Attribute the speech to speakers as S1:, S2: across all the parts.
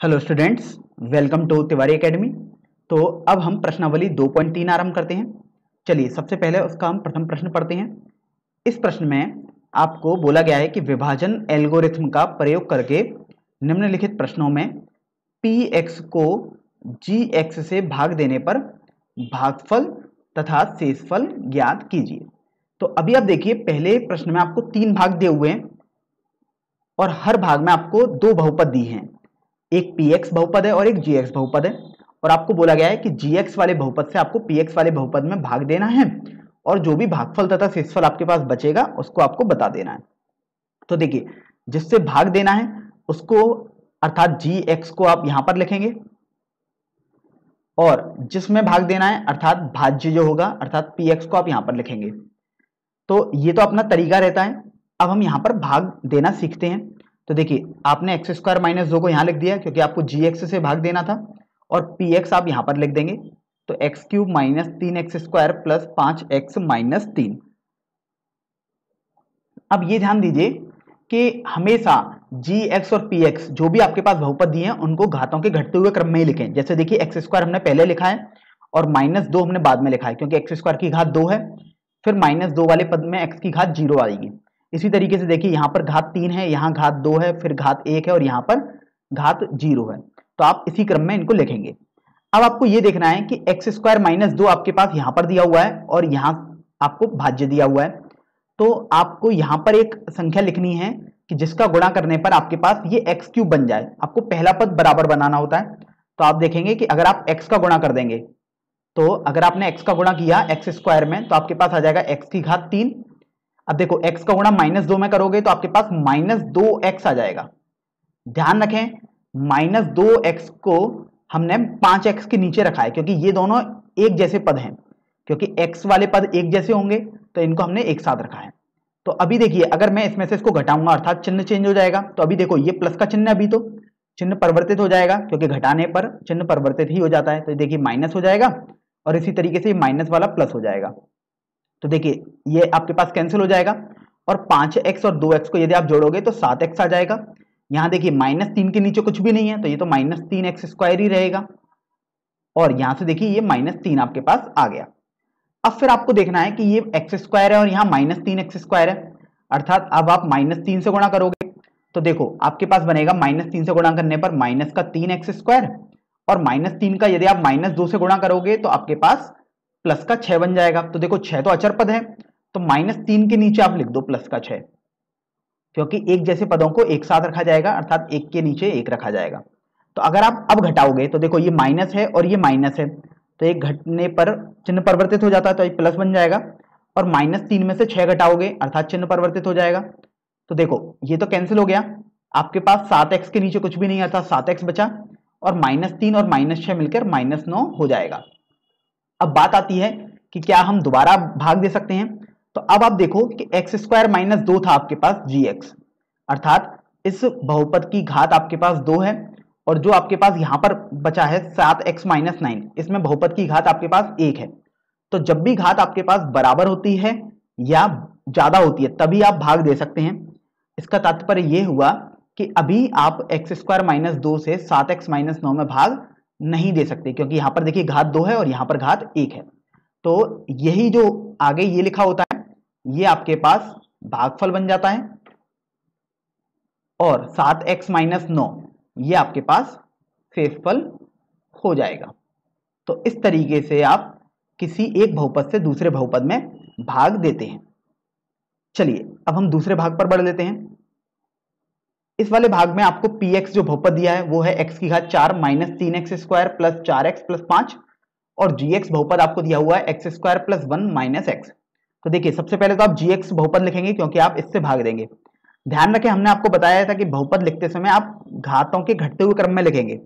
S1: Hello students welcome to Tiwari academy तो अब हम प्रश्नावली 2.3 आरंभ करते हैं। चलिए, सबसे पहले उसका हम प्रथम प्रश्न पढ़ते हैं। इस प्रश्न में आपको बोला गया है कि विभाजन एल्गोरिथम का प्रयोग करके निम्नलिखित प्रश्नों में पी एक्स को जी एक्स से भाग देने पर भागफल तथा शेषफल ज्ञात कीजिए। तो अभी आप देखिए, पहले प्रश्न में आपको तीन भाग दिए हुए हैं और हर भाग में आपको दो बहुपद दी हैं। एक पी एक्स बहुपद है और एक जी एक्स बहुपद है। और आपको बोला गया है कि जी एक्स वाले बहुपद से आपको पी एक्स वाले बहुपद में भाग देना है और जो भी भागफल तथा शेषफल आपके पास बचेगा, उसको आपको बता देना है। तो देखिए, जिससे भाग देना है, उसको अर्थात जी एक्स को आप यहाँ पर लिखेंगे। और जिसमें भाग देना है, अर्थात भाज्य जो होगा, अर्थात पी एक्स को आप यहाँ पर लिखेंगे। तो ये तो अपना तरीका रहता है। अब हम यहाँ पर भाग देना सीखते हैं। तो देखिए, आपने एक्स स्क्वायर माइनस दो को यहाँ लिख दिया क्योंकि आपको जी एक्स से भाग देना था और पी एक्स आप यहाँ पर लिख देंगे। तो एक्स क्यूब माइनस तीन एक्स स्क्वायर प्लस पाँच एक्स माइनस तीन। अब ये ध्यान दीजिए कि हमेशा जी एक्स और पी एक्स जो भी आपके पास बहुपद दिए हैं, उनको घातों के घटते हुए क्रम में ही लिखें। जैसे देखिए एक्स स्क्वायर हमने पहले लिखा है और माइनस दो हमने बाद में लिखा है क्योंकि एक्स स्क्वायर की घात दो है। फिर माइनस दो वाले पद में एक्स की घात ज़ीरो आएगी। इसी तरीके से देखिए, यहाँ पर घात तीन है, यहाँ घात दो है, फिर घात एक है और यहाँ पर घात ज़ीरो है। तो आप इसी क्रम में इनको लिखेंगे। अब आपको ये देखना है कि एक्स स्क्वायर माइनस दो आपके पास यहाँ पर दिया हुआ है और यहाँ आपको भाज्य दिया हुआ है। तो आपको यहाँ पर एक संख्या लिखनी है कि जिसका गुणा करने पर आपके पास ये एक्स क्यूब बन जाए। आपको पहला पद बराबर बनाना होता है। तो आप देखेंगे कि अगर आप एक्स का गुणा कर देंगे तो अगर आपने एक्स का गुणा किया एक्स स्क्वायर में तो आपके पास आ जाएगा एक्स की घात तीन। अब देखो, x का गुणा माइनस दो में करोगे तो आपके पास माइनस दो एक्स आ जाएगा। ध्यान रखें माइनस दो एक्स को हमने पाँच एक्स के नीचे रखा है, क्योंकि ये दोनों एक जैसे पद हैं, क्योंकि x वाले पद एक जैसे होंगे तो इनको हमने एक साथ रखा है। तो अभी देखिए, अगर मैं इसमें से इसको घटाऊँगा, अर्थात चिन्ह चेंज हो जाएगा तो अभी देखो, ये प्लस का चिन्ह अभी तो। चिन्ह परिवर्तित हो जाएगा, क्योंकि घटाने पर चिन्ह परिवर्तित ही हो जाता है तो देखिए माइनस हो जाएगा, और इसी तरीके से माइनस वाला प्लस हो जाएगा। तो देखिए, ये आपके पास कैंसिल हो जाएगा और पाँच एक्स और दो एक्स को यदि आप जोड़ोगे तो सात एक्स आ जाएगा। यहाँ देखिए माइनस तीन के नीचे कुछ भी नहीं है तो ये तो माइनस तीन एक्स स्क्वायर ही रहेगा। और यहाँ से देखिए, ये माइनस तीन आपके पास आ गया। अब फिर आपको देखना है कि ये एक्स स्क्वायर है और यहाँ माइनस तीन एक्स स्क्वायर है। अर्थात अब आप माइनस तीन से गुणा करोगे। तो देखो, आपके पास बनेगा माइनस तीन से गुणा करने पर माइनस का तीन एक्स स्क्वायर और माइनस तीन का यदि आप माइनस दो से गुणा करोगे तो आपके पास प्लस का छह बन जाएगा। तो देखो, छह तो अचर पद है तो माइनस तीन के नीचे आप लिख दो प्लस का छह, क्योंकि एक जैसे पदों को एक साथ रखा जाएगा, अर्थात एक के नीचे एक रखा जाएगा। तो अगर आप अब घटाओगे तो देखो, ये माइनस है और ये माइनस है तो एक घटने पर चिन्ह परिवर्तित हो जाता है तो ये प्लस बन जाएगा, और माइनस तीन में से छह घटाओगे, अर्थात चिन्ह परिवर्तित हो जाएगा। तो देखो, ये तो कैंसिल हो गया। आपके पास सात एक्स के नीचे कुछ भी नहीं आता सात एक्स बचा, और माइनस तीन और माइनस छह मिलकर माइनस नौ हो जाएगा। अब बात आती है कि क्या हम दोबारा भाग दे सकते हैं? तो अब आप देखो कि एक्स स्क्वायर माइनस दो था आपके पास जी एक्स अर्थात इस बहुपद की घात आपके पास दो है और जो आपके पास यहाँ पर बचा है सात एक्स माइनस नाइन इसमें बहुपद की घात आपके पास एक है। तो जब भी घात आपके पास बराबर होती है या ज़्यादा होती है, तभी आप भाग दे सकते हैं। इसका तात्पर्य यह हुआ कि अभी आप एक्स स्क्वायर माइनस दो से सात एक्स माइनस नौ में भाग नहीं दे सकते, क्योंकि यहाँ पर देखिए घात दो है और यहाँ पर घात एक है। तो यही जो आगे ये लिखा होता है, ये आपके पास भागफल बन जाता है और सात एक्स माइनस नौ, ये आपके पास शेषफल हो जाएगा। तो इस तरीके से आप किसी एक बहुपद से दूसरे बहुपद में भाग देते हैं। चलिए, अब हम दूसरे भाग पर बढ़ लेते हैं। इस वाले भाग में आपको पी एक्स जो बहुपद दिया है, वो है एक्स की घात चार माइनस तीन एक्स स्क्वायर प्लस चार एक्स प्लस पाँच, और जी एक्स बहुपद आपको दिया हुआ है x square plus one minus x तो देखिए, सबसे पहले तो आप जी एक्स बहुपद लिखेंगे, क्योंकि आप इससे भाग देंगे। ध्यान रखें, हमने आपको बताया था कि बहुपद लिखते समय आप घातों के घटते हुए क्रम में लिखेंगे।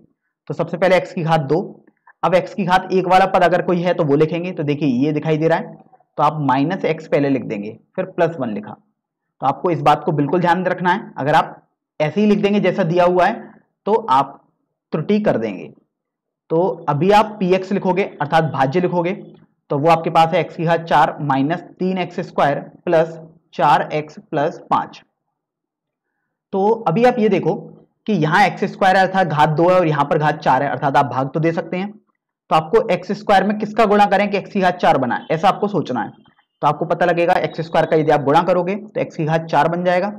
S1: तो सबसे पहले एक्स की घात दो। अब एक्स की घात एक वाला पद अगर कोई है तो वो लिखेंगे। तो देखिए, ये दिखाई दे रहा है। तो आप माइनस एक्स पहले लिख देंगे, फिर प्लस वन लिखा। तो आपको इस बात को बिल्कुल ध्यान रखना है। अगर आप ऐसे ही लिख देंगे, जैसा दिया हुआ है तो आप त्रुटि कर देंगे। तो अभी आप पी एक्स लिखोगे, अर्थात भाज्य लिखोगे तो वो आपके पास है एक्स की घात चार माइनस तीन एक्स स्क्वायर प्लस चार एक्स प्लस पाँच। तो अभी आप ये देखो कि यहाँ एक्स स्क्वायर है, अर्थात घात दो है और यहाँ पर घात चार है, अर्थात आप भाग तो दे सकते हैं। तो आपको एक्स स्क्वायर में किसका गुणा करें कि एक्स की घात चार बनाए ऐसा आपको सोचना है। तो आपको पता लगेगा एक्स स्क्वायर का यदि आप गुणा करोगे तो एक्स की घात चार बन जाएगा।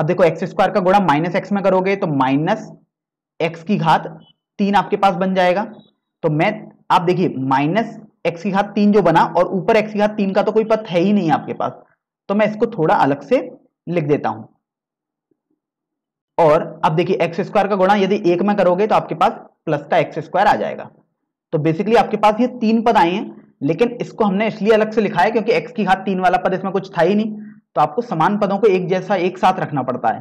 S1: अब देखो एक्स स्क्वायर का गुणा माइनस एक्स में करोगे तो माइनस एक्स की घात तीन आपके पास बन जाएगा। तो मैं, आप देखिए माइनस एक्स की घात तीन जो बना और ऊपर एक्स की घात तीन का तो कोई पथ है ही नहीं आपके पास। तो मैं इसको थोड़ा अलग से लिख देता हूँ। और अब देखिए एक्स स्क्वायर का गुणा यदि एक में करोगे तो आपके पास प्लस का एक्स स्क्वायर आ जाएगा। तो बेसिकली आपके पास ये तीन पद आए हैं, लेकिन इसको हमने इसलिए अलग से लिखा है क्योंकि एक्स की घात तीन वाला पद इसमें कुछ था ही नहीं। तो आपको समान पदों को एक जैसा एक साथ रखना पड़ता है।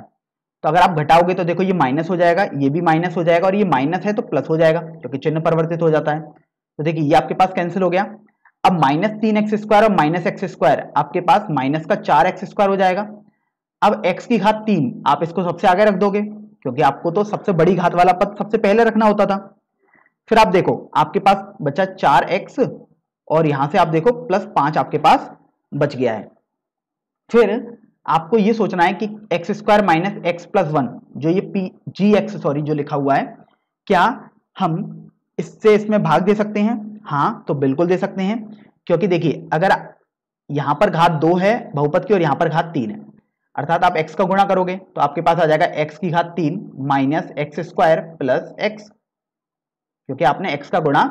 S1: तो अगर आप घटाओगे तो देखो ये माइनस हो जाएगा, ये भी माइनस हो जाएगा और ये माइनस है तो प्लस हो जाएगा क्योंकि चिन्ह परिवर्तित हो जाता है। तो देखिए ये आपके पास कैंसिल हो गया। अब माइनस तीन एक्स स्क्वायर और माइनस एक्स स्क्वायर आपके पास माइनस का चार एक्स स्क्वायर हो जाएगा। अब एक्स की घात तीन, आप इसको सबसे आगे रख दोगे, क्योंकि आपको तो सबसे बड़ी घात वाला पद सबसे पहले रखना होता था। फिर आप देखो, आपके पास बचा चार एक्स और यहाँ से आप देखो प्लस पाँच आपके पास बच गया है। फिर आपको ये सोचना है कि x square minus x plus one जो ये पी जी एक्स सॉरी जो लिखा हुआ है, क्या हम इससे इसमें भाग दे सकते हैं? हाँ तो बिल्कुल दे सकते हैं, क्योंकि देखिए, अगर यहाँ पर घात दो है बहुपद की और यहाँ पर घात तीन है, अर्थात आप x का गुणा करोगे तो आपके पास आ जाएगा x की घात तीन minus x square plus x क्योंकि आपने x का गुणा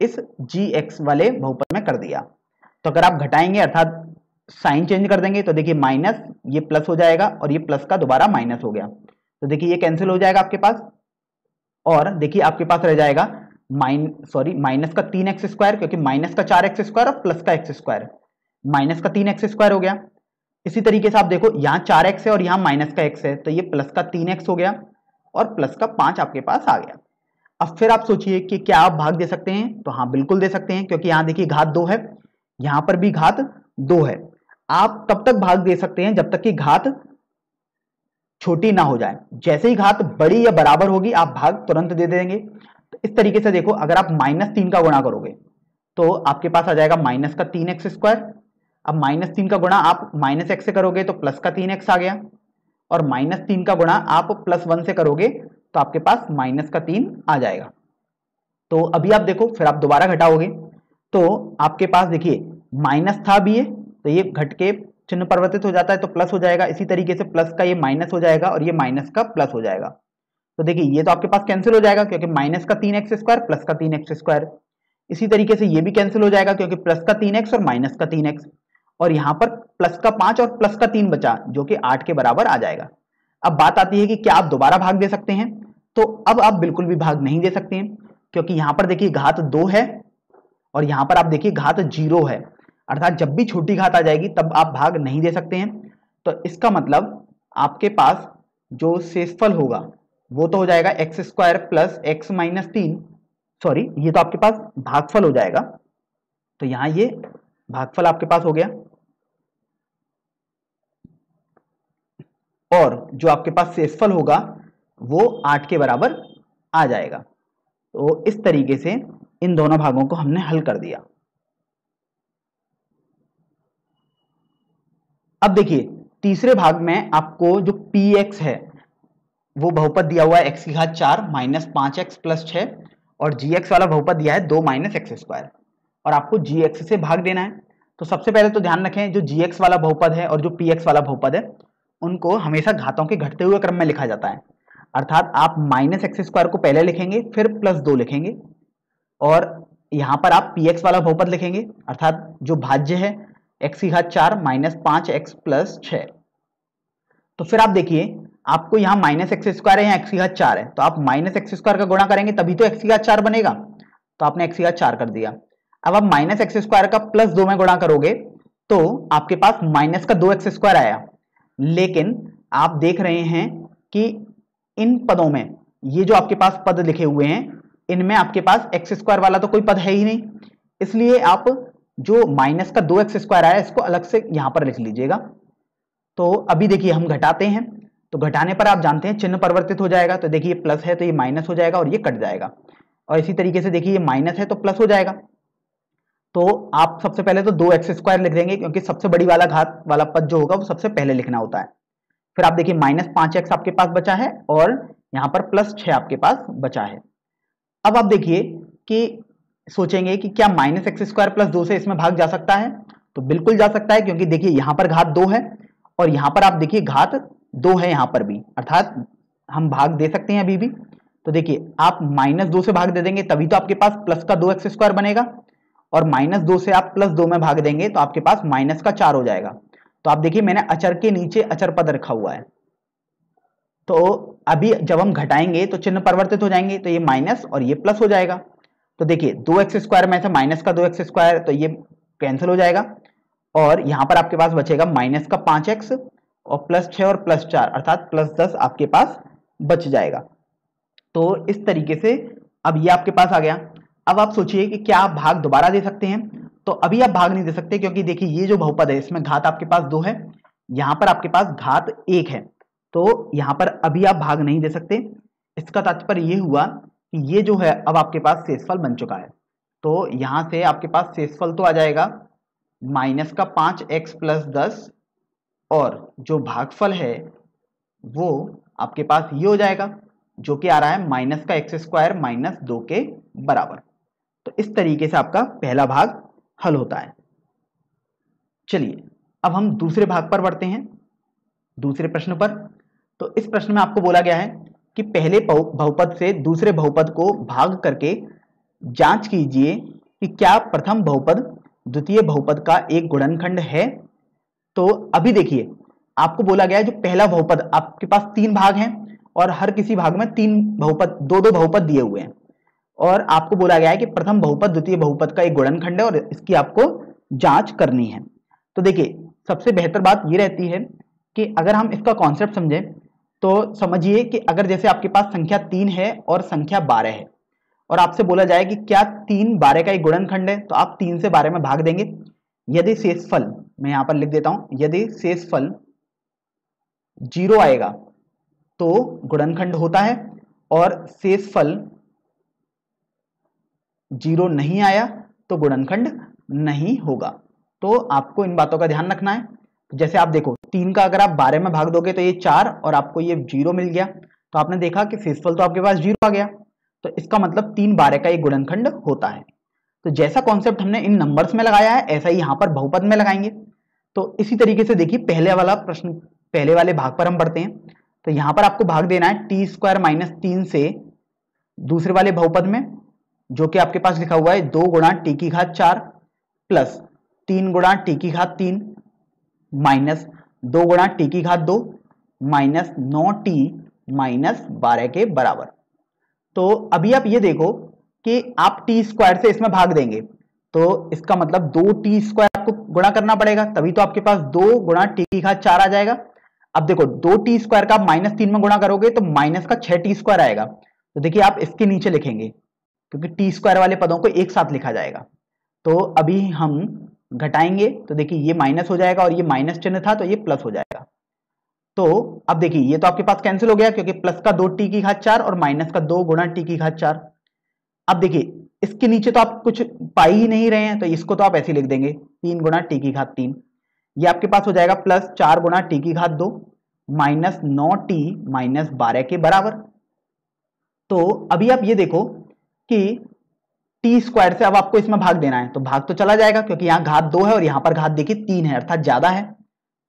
S1: इस जी एक्स वाले बहुपद में कर दिया। तो अगर आप घटाएँगे, अर्थात साइन चेंज कर देंगे तो देखिए माइनस, ये प्लस हो जाएगा और ये प्लस का दोबारा माइनस हो गया। तो देखिए ये कैंसिल हो जाएगा आपके पास और देखिए आपके पास रह जाएगा माइन, सॉरी, माइनस का तीन एक्स स्क्वायर, क्योंकि माइनस का चार एक्स स्क्वायर और प्लस का एक्स स्क्वायर। माइनस का तीन एक्स स्क्वायर हो गया। इसी तरीके से आप देखो, यहाँ चार एक्स है और यहाँ माइनस का एक्स है तो ये प्लस का तीन एक्स हो गया और प्लस का पाँच आपके पास आ गया। अब फिर आप सोचिए कि क्या आप भाग दे सकते हैं? तो हाँ बिल्कुल दे सकते हैं, क्योंकि यहाँ देखिए घात दो है। यहाँ पर भी घात दो है। आप तब तक भाग दे सकते हैं जब तक कि घात छोटी ना हो जाए। जैसे ही घात बड़ी या बराबर होगी, आप भाग तुरंत दे देंगे। तो इस तरीके से देखो, अगर आप माइनस तीन का गुणा करोगे तो आपके पास आ जाएगा माइनस का तीन एक्स स्क्वायर। अब माइनस तीन का गुणा आप माइनस एक्स से करोगे तो प्लस का तीन एक्स आ गया। और माइनस तीन का गुणा आप प्लस वन से करोगे तो आपके पास माइनस का तीन आ जाएगा। तो अभी आप देखो, फिर आप दोबारा घटाओगे। तो आपके पास देखिए, माइनस था भी ये तो ये घट के चिन्ह परिवर्तित हो जाता है तो प्लस हो जाएगा। इसी तरीके से प्लस का ये माइनस हो जाएगा और ये माइनस का प्लस हो जाएगा। तो देखिए, ये तो आपके पास कैंसिल हो जाएगा क्योंकि माइनस का तीन एक्स स्क्वायर प्लस का तीन एक्स स्क्वायर इसी तरीके से ये भी कैंसिल हो जाएगा क्योंकि प्लस का तीन एक्स और माइनस का तीन एक्स और यहाँ पर प्लस का पाँच और प्लस का तीन बचा, जो कि आठ के बराबर आ जाएगा। अब बात आती है कि क्या आप दोबारा भाग दे सकते हैं? तो अब आप बिल्कुल भी भाग नहीं दे सकते हैं, क्योंकि यहाँ पर देखिए घात दो है और यहाँ पर आप देखिए घात ज़ीरो है। अर्थात जब भी छोटी घात आ जाएगी, तब आप भाग नहीं दे सकते हैं। तो इसका मतलब आपके पास जो शेषफल होगा, वो तो हो जाएगा x square plus x minus तीन। सॉरी ये तो आपके पास भागफल हो जाएगा। तो यहाँ ये भागफल आपके पास हो गया। और जो आपके पास शेषफल होगा, वो आठ के बराबर आ जाएगा। तो इस तरीके से इन दोनों भागों को हमने हल कर दिया। अब देखिए, तीसरे भाग में आपको जो पी एक्स है, वो बहुपद दिया हुआ है एक्स की घात चार माइनस पाँच एक्स प्लस छ, और जी एक्स वाला बहुपद दिया है दो माइनस एक्स स्क्वायर। और आपको जी एक्स से भाग देना है। तो सबसे पहले तो ध्यान रखें, जो जी एक्स वाला बहुपद है और जो पी एक्स वाला बहुपद है, उनको हमेशा घातों के घटते हुए क्रम में लिखा जाता है। अर्थात आप माइनस एक्स स्क्वायर को पहले लिखेंगे, फिर प्लस दो लिखेंगे, और यहाँ पर आप पी एक्स वाला बहुपद लिखेंगे। अर्थात जो भाज्य है एक्स की घात चार माइनस पाँच एक्स प्लस छ। तो फिर आप देखिए, आपको यहाँ माइनस एक्स स्क्वायर है एक्स की घात चार है। तो आप माइनस एक्स स्क्वायर का गुणा करेंगे, तभी तो एक्स की घात चार बनेगा। तो आपने एक्स की घात चार कर दिया। अब आप माइनस एक्स स्क्वायर का प्लस दो में गुणा करोगे तो आपके पास माइनस का दो एक्स स्क्वायर आया। लेकिन आप देख रहे हैं कि इन पदों में, ये जो आपके पास पद लिखे हुए हैं, इनमें आपके पास एक्स स्क्वायर वाला तो कोई पद है ही नहीं। इसलिए आप जो माइनस का दो एक्स स्क्वायर आया, इसको अलग से यहाँ पर लिख लीजिएगा। तो अभी देखिए, हम घटाते हैं तो घटाने पर आप जानते हैं, चिन्ह परिवर्तित हो जाएगा तो देखिए प्लस है तो ये माइनस हो जाएगा और ये कट जाएगा। और इसी तरीके से देखिए, ये माइनस है तो प्लस हो जाएगा। तो आप सबसे पहले तो दो एक्स स्क्वायर लिख देंगे, क्योंकि सबसे बड़ी वाला घात, वाला पद जो होगा, वो सबसे पहले लिखना होता है। फिर आप देखिए, माइनस पाँच एक्स आपके पास बचा है, और यहाँ पर प्लस छह आपके पास बचा है। अब आप देखिए कि सोचेंगे कि क्या माइनस एक्स स्क्वायर प्लस दो से इसमें भाग जा सकता है? तो बिल्कुल जा सकता है, क्योंकि देखिए, यहाँ पर घात दो है, और यहाँ पर आप देखिए घात दो है यहाँ पर भी। अर्थात हम भाग दे सकते हैं अभी भी। तो देखिए, आप माइनस दो से भाग दे देंगे, तभी तो आपके पास प्लस का दो एक्स स्क्वायर बनेगा, और माइनस दो से आप प्लस दो में भाग देंगे तो आपके पास माइनस का चार हो जाएगा। तो आप देखिए, मैंने अचर के नीचे अचर पद रखा हुआ है। तो अभी जब हम घटाएँगे तो चिन्ह परिवर्तित हो जाएँगे तो ये माइनस और ये प्लस हो जाएगा। तो देखिए, दो एक्स स्क्वायर में से माइनस का दो एक्स स्क्वायर तो ये कैंसिल हो जाएगा। और यहाँ पर आपके पास बचेगा माइनस का पाँच एक्स और प्लस छह और प्लस चार, अर्थात प्लस दस आपके पास बच जाएगा। तो इस तरीके से अब ये आपके पास आ गया। अब आप सोचिए कि क्या आप भाग दोबारा दे सकते हैं। तो अभी आप भाग नहीं दे सकते क्योंकि देखिए, ये जो बहुपद है, इसमें घात आपके पास दो है। यहाँ पर आपके पास घात एक है। तो यहाँ पर अभी आप भाग नहीं दे सकते। इसका तात्पर्य ये हुआ कि ये जो है, अब आपके पास शेषफल बन चुका है। तो यहाँ से आपके पास शेषफल तो आ जाएगा, माइनस का पाँच एक्स प्लस दस, और जो भागफल है, वो आपके पास ये हो जाएगा, जो कि आ रहा है माइनस का एक्स स्क्वायर माइनस दो के बराबर। तो इस तरीके से आपका पहला भाग हल होता है। चलिए, अब हम दूसरे भाग पर बढ़ते हैं, दूसरे प्रश्न पर। तो इस प्रश्न में आपको बोला गया है कि पहले बहुपद से दूसरे बहुपद को भाग करके जाँच कीजिए कि क्या प्रथम बहुपद द्वितीय बहुपद का एक गुणनखंड है। तो अभी देखिए, आपको बोला गया है जो पहला बहुपद, आपके पास तीन भाग हैं और हर किसी भाग में तीन बहुपद दो दो बहुपद दिए हुए हैं। और आपको बोला गया है कि प्रथम बहुपद, द्वितीय बहुपद का एक गुणनखंड है और इसकी आपको जाँच करनी है। तो देखिए, सबसे बेहतर बात यह रहती है कि अगर हम इसका कॉन्सेप्ट समझें तो समझिए कि अगर जैसे आपके पास संख्या तीन है और संख्या बारह है, और आपसे बोला जाए कि क्या तीन बारह का एक गुणनखंड है तो आप तीन से बारह में भाग देंगे। यदि शेषफल, मैं यहाँ पर लिख देता हूँ, यदि शेषफल ज़ीरो आएगा तो गुणनखंड होता है, और शेषफल ज़ीरो नहीं आया तो गुणनखंड नहीं होगा। तो आपको इन बातों का ध्यान रखना है। जैसे आप देखो, तीन का अगर आप बारह में भाग दोगे तो ये चार और आपको ये ज़ीरो मिल गया। तो आपने देखा कि शेषफल तो आपके पास ज़ीरो आ गया। तो इसका मतलब तीन बारह का एक गुणनखंड होता है। तो जैसा कॉन्सेप्ट हमने इन नंबर्स में लगाया है, ऐसा ही यहाँ पर बहुपद में लगाएँगे। तो इसी तरीके से देखिए, पहले वाला प्रश्न, पहले वाले भाग पर हम पढ़ते हैं। तो यहाँ पर आपको भाग देना है टी स्क्वायर माइनस तीन से दूसरे वाले बहुपद में, जो कि आपके पास लिखा हुआ है दो गुणा टी की घात चार प्लस तीन गुणा टी की घात तीन। माइनस दो गुणा टी की घात दो, माइनस नौ टी माइनस बारह के बराबर। तो अभी आप ये देखो कि आप टी स्क्वायर से इसमें भाग देंगे तो इसका मतलब दो टी स्क्वायर आपको गुणा करना पड़ेगा, तभी तो आपके पास दो गुणा टी की घात चार आ जाएगा। अब देखो, दो टी स्क्वायर का माइनस तीन में गुणा करोगे तो माइनस का छह टी स्क्वायर आएगा। तो देखिए, आप इसके नीचे लिखेंगे, क्योंकि टी स्क्वायर वाले पदों को एक साथ लिखा जाएगा। तो अभी हम घटाएँगे तो देखिए ये माइनस हो जाएगा और ये माइनस चिन्ह था तो ये प्लस हो जाएगा। तो अब देखिए, ये तो आपके पास कैंसिल हो गया, क्योंकि प्लस का दो टी की घात चार और माइनस का दो गुणा टी की घात चार। अब देखिए, इसके नीचे तो आप कुछ पाई ही नहीं रहे हैं तो इसको तो आप ऐसे लिख देंगे, तीन गुणा टी की घात तीन। ये आपके पास हो जाएगा प्लस चार गुणा टी की घात दो माइनस नौ टी माइनस बारह के बराबर। तो अभी आप ये देखो कि टी स्क्वायर से अब आपको इसमें भाग देना है। तो भाग तो चला जाएगा क्योंकि यहाँ घात दो है और यहाँ पर घात देखिए तीन है, अर्थात ज़्यादा है।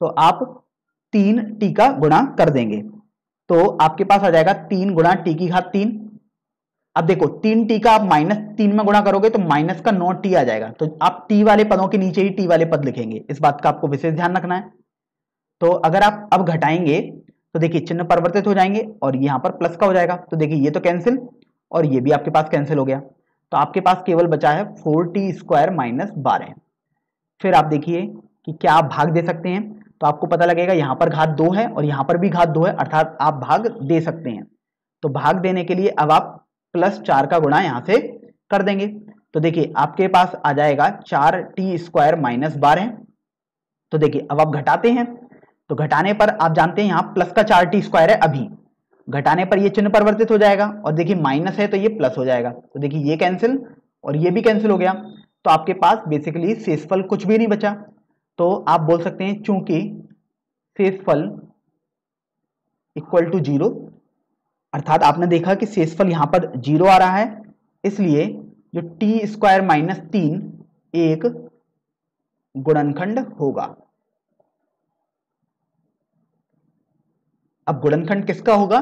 S1: तो आप तीन टी का गुणा कर देंगे। तो आपके पास आ जाएगा तीन गुणा टी की घात तीन। अब देखो, तीन टी का आप माइनस तीन में गुणा करोगे तो माइनस का नौ टी आ जाएगा। तो आप टी वाले पदों के नीचे ही टी वाले पद लिखेंगे। इस बात का आपको विशेष ध्यान रखना है। तो अगर आप अब घटाएँगे तो देखिए चिन्ह परिवर्तित हो जाएँगे और यहाँ पर प्लस का हो जाएगा। तो देखिए, ये तो कैंसिल और ये भी आपके पास कैंसिल हो गया। तो आपके पास केवल बचा है फोर टी स्क्वायर माइनस बारह। फिर आप देखिए कि क्या आप भाग दे सकते हैं। तो आपको पता लगेगा यहाँ पर घात दो है और यहाँ पर भी घात दो है, अर्थात आप भाग दे सकते हैं। तो भाग देने के लिए अब आप प्लस चार का गुणा यहाँ से कर देंगे। तो देखिए, आपके पास आ जाएगा चार टी स्क्वायर माइनस बारह। तो देखिए, अब आप घटाते हैं। तो घटाने पर आप जानते हैं यहाँ प्लस का चार टी स्क्वायर है अभी। घटाने पर ये चिन्ह परिवर्तित हो जाएगा और देखिए माइनस है तो ये प्लस हो जाएगा। तो देखिए ये कैंसिल और ये भी कैंसिल हो गया। तो आपके पास बेसिकली शेषफल कुछ भी नहीं बचा। तो आप बोल सकते हैं चूँकि शेषफल इक्वल टू ज़ीरो अर्थात आपने देखा कि शेषफल यहाँ पर ज़ीरो आ रहा है। इसलिए जो टी स्क्वायर माइनस तीन, एक गुणनखंड होगा। अब गुणनखंड किसका होगा?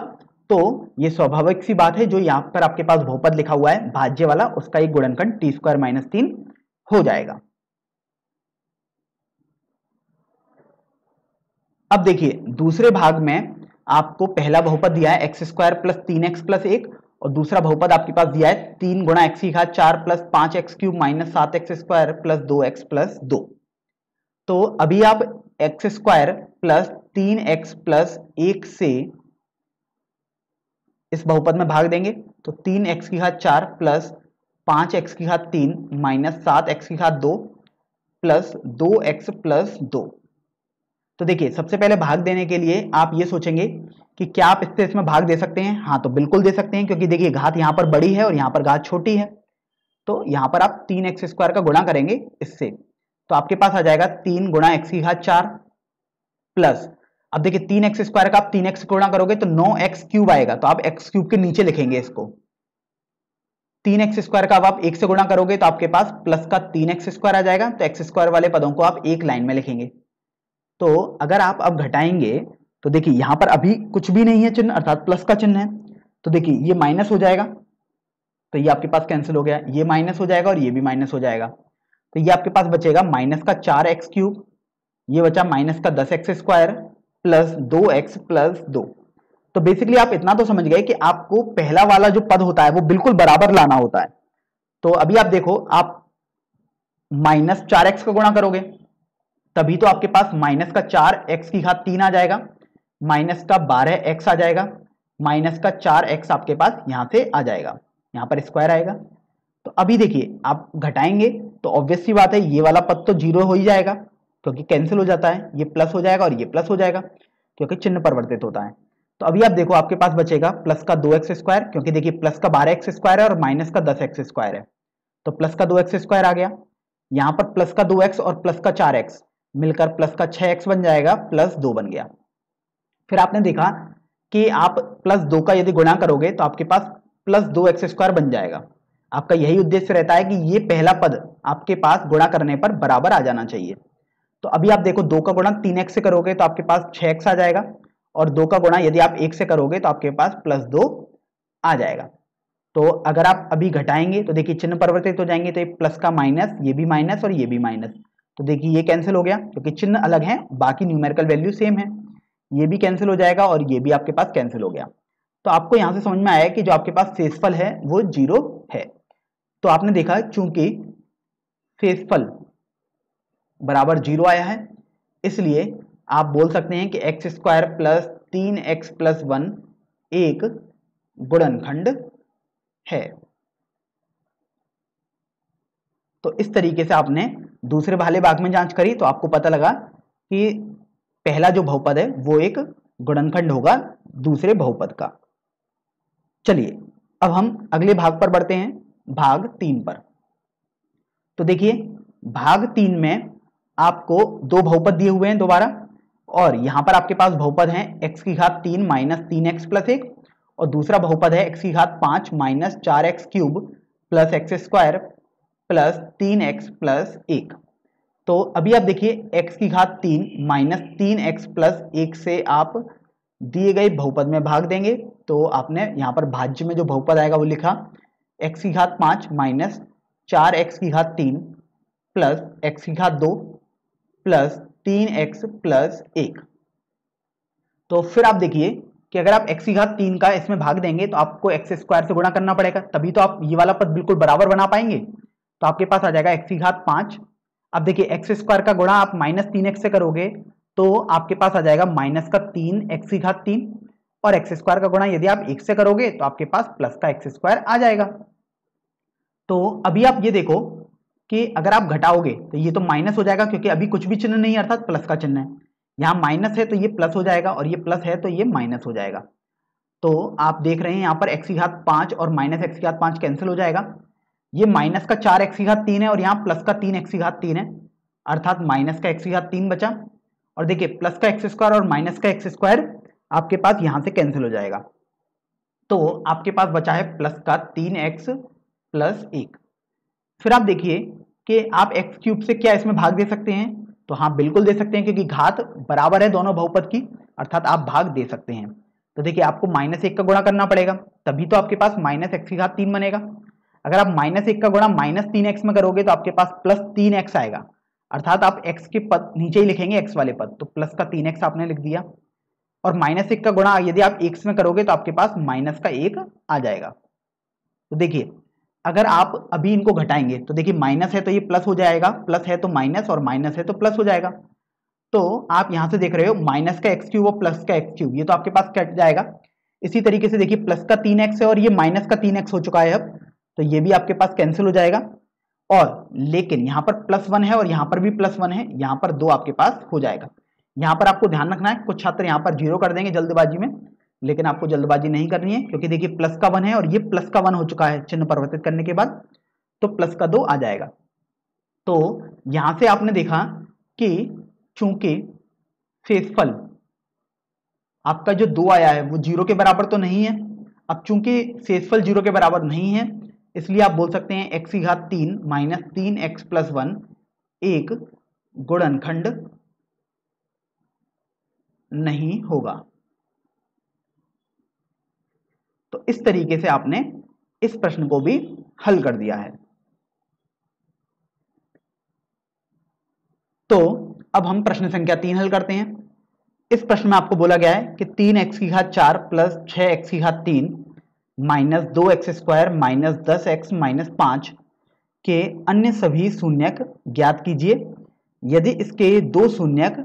S1: तो ये स्वाभाविक सी बात है, जो यहाँ पर आपके पास बहुपद लिखा हुआ है, भाज्य वाला, उसका एक गुणनखंड टी स्क्वायर माइनस तीन हो जाएगा। अब देखिए, दूसरे भाग में आपको पहला बहुपद दिया है एक्स स्क्वायर प्लस तीन एक्स प्लस एक, और दूसरा बहुपद आपके पास दिया है, तीन गुणा एक्स की घात चार प्लस पाँच एक्स क्यूब माइनस सात एक्स स्क्वायर प्लस दो एक्स प्लस दो। तो अभी आप एक्स स्क्वायर प्लस तीन एक्स प्लस एक से इस बहुपद में भाग देंगे तो तीन एक्स की घात चार प्लस पाँच एक्स की घात तीन माइनस सात एक्स की घात दो प्लस दो एक्स प्लस दो। तो देखिए, सबसे पहले भाग देने के लिए आप ये सोचेंगे कि क्या आप इससे इसमें भाग दे सकते हैं। हाँ तो बिल्कुल दे सकते हैं, क्योंकि देखिए, घात यहाँ पर बड़ी है और यहाँ पर घात छोटी है। तो यहाँ पर आप तीन एक्स स्क्वायर का गुणा करेंगे इससे। तो आपके पास आ जाएगा तीन गुणा एक्स की घात चार प्लस अब देखिए तीन एक्स स्क्वायर का आप तीन एक्स गुणा करोगे तो नौ एक्स क्यूब आएगा तो आप एक्स क्यूब के नीचे लिखेंगे इसको। तीन एक्स स्क्वायर का अब आप एक से गुणा करोगे तो आपके पास प्लस का तीन एक्स स्क्वायर आ जाएगा तो एक्स स्क्वायर वाले पदों को आप एक लाइन में लिखेंगे। तो अगर आप अब घटाएँगे तो देखिए यहाँ पर अभी कुछ भी नहीं है चिन्ह, अर्थात प्लस का चिन्ह है तो देखिए ये माइनस हो जाएगा तो ये आपके पास कैंसिल हो गया, ये माइनस हो जाएगा और ये भी माइनस हो जाएगा तो ये आपके पास बचेगा माइनस का चार एक्स क्यूब, ये बचा माइनस का दस एक्स स्क्वायर प्लस दो एक्स प्लस दो। तो बेसिकली आप इतना तो समझ गए कि आपको पहला वाला जो पद होता है, वो बिल्कुल बराबर लाना होता है। तो अभी आप देखो, आप माइनस चार एक्स का गुणा करोगे, तभी तो आपके पास माइनस का चार एक्स की घात तीन आ जाएगा, माइनस का बारह एक्स आ जाएगा, माइनस का चार एक्स आपके पास यहाँ से आ जाएगा, यहाँ पर स्क्वायर आएगा। तो अभी देखिए, आप घटाएँगे तो ऑब्वियसली बात है, ये वाला पद तो ज़ीरो हो ही जाएगा। क्योंकि कैंसिल हो जाता है, ये प्लस हो जाएगा और ये प्लस हो जाएगा, क्योंकि चिन्ह परिवर्तित होता है। तो अभी आप देखो, आपके पास बचेगा प्लस का दो एक्स स्क्वायर क्योंकि देखिए प्लस का बारह एक्स स्क्वायर है और माइनस का दस एक्स स्क्वायर है। तो प्लस का दो एक्स स्क्वायर आ गया। यहाँ पर प्लस का दो एक्स और प्लस का चार एक्स मिलकर प्लस का छह एक्स बन जाएगा प्लस दो बन गया। फिर आपने देखा कि आप प्लस दो का यदि गुणा करोगे तो आपके पास प्लस दो एक्स स्क्वायर बन जाएगा। आपका यही उद्देश्य रहता है कि ये पहला पद आपके पास गुणा करने पर बराबर आ जाना चाहिए। तो अभी आप देखो दो का गुणा तीन एक्स से करोगे तो आपके पास छह एक्स आ जाएगा, और दो का गुणा यदि आप एक से करोगे तो आपके पास प्लस दो आ जाएगा। तो अगर आप अभी घटाएँगे तो देखिए चिन्ह परिवर्तित हो जाएँगे तो ये प्लस का माइनस, ये भी माइनस और ये भी माइनस। तो देखिए ये कैंसिल हो गया, क्योंकि चिन्ह अलग है, बाकी न्यूमेरिकल वैल्यू सेम है। ये भी कैंसिल हो जाएगा और ये भी आपके पास कैंसिल हो गया। तो आपको यहाँ से समझ में आया कि जो आपके पास शेषफल है, वो ज़ीरो है। तो आपने देखा चूँकि शेषफल बराबर ज़ीरो आया है। इसलिए आप बोल सकते हैं कि एक्स स्क्वायर प्लस तीन एक्स प्लस वन एक गुणनखंड है। तो इस तरीके से आपने दूसरे वाले भाग में जाँच करी तो आपको पता लगा कि पहला जो बहुपद है, वो एक गुणनखंड होगा दूसरे बहुपद का। चलिए, अब हम अगले भाग पर बढ़ते हैं, भाग तीन पर। तो देखिए, भाग तीन में आपको दो बहुपद दिए हुए हैं दोबारा, और यहाँ पर आपके पास बहुपद है एक्स की घात तीन माइनस तीन एक्स प्लस एक, और दूसरा बहुपद है एक्स की घात पाँच माइनस चार x cube plus x square plus तीन एक्स प्लस एक। तो अभी आप देखिए एक्स की घात तीन माइनस तीन एक्स प्लस एक से आप दिए गए बहुपद में भाग देंगे। तो आपने यहाँ पर भाज्य में जो बहुपद आएगा वो लिखा एक्स की घात पाँच माइनस चार एक्स की घात तीन प्लस एक्स की घात दो प्लस तीन एक्स प्लस एक। तो फिर आप देखिए कि अगर आप एक्स की घात तीन का इसमें भाग देंगे तो आपको एक्स स्क्वायर से गुणा करना पड़ेगा। तभी तो आप ये वाला पद बिल्कुल बराबर बना पाएँगे। तो आपके पास आ जाएगा एक्स की घात पाँच। अब देखिए, एक्स स्क्वायर का गुणा आप माइनस तीन एक्स से करोगे तो आपके पास आ जाएगा माइनस का तीन एक्स की घात तीन। और एक्स स्क्वायर का गुणा यदि आप एक से करोगे तो आपके पास प्लस का एक्स स्क्वायर आ जाएगा। तो अभी आप ये देखो कि अगर आप घटाओगे तो ये तो माइनस हो जाएगा, क्योंकि अभी कुछ भी चिन्ह नहीं अर्थात प्लस का चिन्ह है। यहाँ माइनस है तो ये प्लस हो जाएगा, और ये प्लस है तो ये माइनस हो जाएगा। तो आप देख रहे हैं, यहाँ पर एक्स घात पाँच और माइनस एक्स घात पाँच कैंसिल हो जाएगा। ये माइनस का चार एक्स घात तीन है, और यहाँ प्लस का तीन एक्स घात तीन है। अर्थात माइनस का एक्स घात तीन बचा। और देखिए प्लस का एक्स स्क्वायर और माइनस का एक्स स्क्वायर आपके पास यहाँ से कैंसिल हो जाएगा। तो आपके पास बचा है प्लस का तीन एक्स प्लस एक। फिर आप देखिए कि आप एक्स क्यूब से क्या इसमें भाग दे सकते हैं? तो हाँ बिल्कुल दे सकते हैं, क्योंकि घात बराबर है दोनों बहुपद की, अर्थात आप भाग दे सकते हैं। तो देखिए, आपको माइनस एक का गुणा करना पड़ेगा, तभी तो आपके पास माइनस एक्स की घात तीन बनेगा। अगर आप माइनस एक का गुणा माइनस तीन एक्स में करोगे तो आपके पास प्लस तीन एक्स आएगा। अर्थात आप एक्स के पद, नीचे ही लिखेंगे एक्स वाले पद तो प्लस का तीन एक्स आपने लिख दिया। और माइनस एक का गुणा यदि आप एक्स में करोगे तो आपके पास माइनस का एक आ जाएगा। तो देखिए अगर आप अभी इनको घटाएँगे तो देखिए माइनस है तो ये प्लस हो जाएगा, प्लस है तो माइनस और माइनस है तो प्लस हो जाएगा। तो आप यहाँ से देख रहे हो माइनस का एक्स क्यूब और प्लस का एक्स क्यूब, ये तो आपके पास कट जाएगा। इसी तरीके से देखिए प्लस का तीन एक्स है और ये माइनस का तीन एक्स हो चुका है अब तो ये भी आपके पास कैंसिल हो जाएगा। और लेकिन यहाँ पर प्लस वन है और यहाँ पर भी प्लस वन है, यहाँ पर दो आपके पास हो जाएगा। यहाँ पर आपको ध्यान रखना है, कुछ छात्र यहाँ पर ज़ीरो कर देंगे जल्दबाजी में। लेकिन आपको जल्दबाजी नहीं करनी है, क्योंकि देखिए प्लस का वन है और ये प्लस का वन हो चुका है चिन्ह परिवर्तित करने के बाद तो प्लस का दो आ जाएगा। तो यहाँ से आपने देखा कि चूँकि शेषफल आपका जो दो आया है, वो ज़ीरो के बराबर तो नहीं है। अब चूँकि शेषफल ज़ीरो के बराबर नहीं है, इसलिए आप बोल सकते हैं एक्स घात तीन माइनस तीन एक्स प्लस वन एक गुणनखंड नहीं होगा। तो इस तरीके से आपने इस प्रश्न को भी हल कर दिया है। तो अब हम प्रश्न संख्या तीन हल करते हैं। इस प्रश्न में आपको बोला गया है कि तीन एक्स की घात चार प्लस छह एक्स की घात तीन माइनस दो एक्स स्क्वायर माइनस दस एक्स माइनस पाँच के अन्य सभी शून्यक ज्ञात कीजिए। यदि इसके दो शून्यक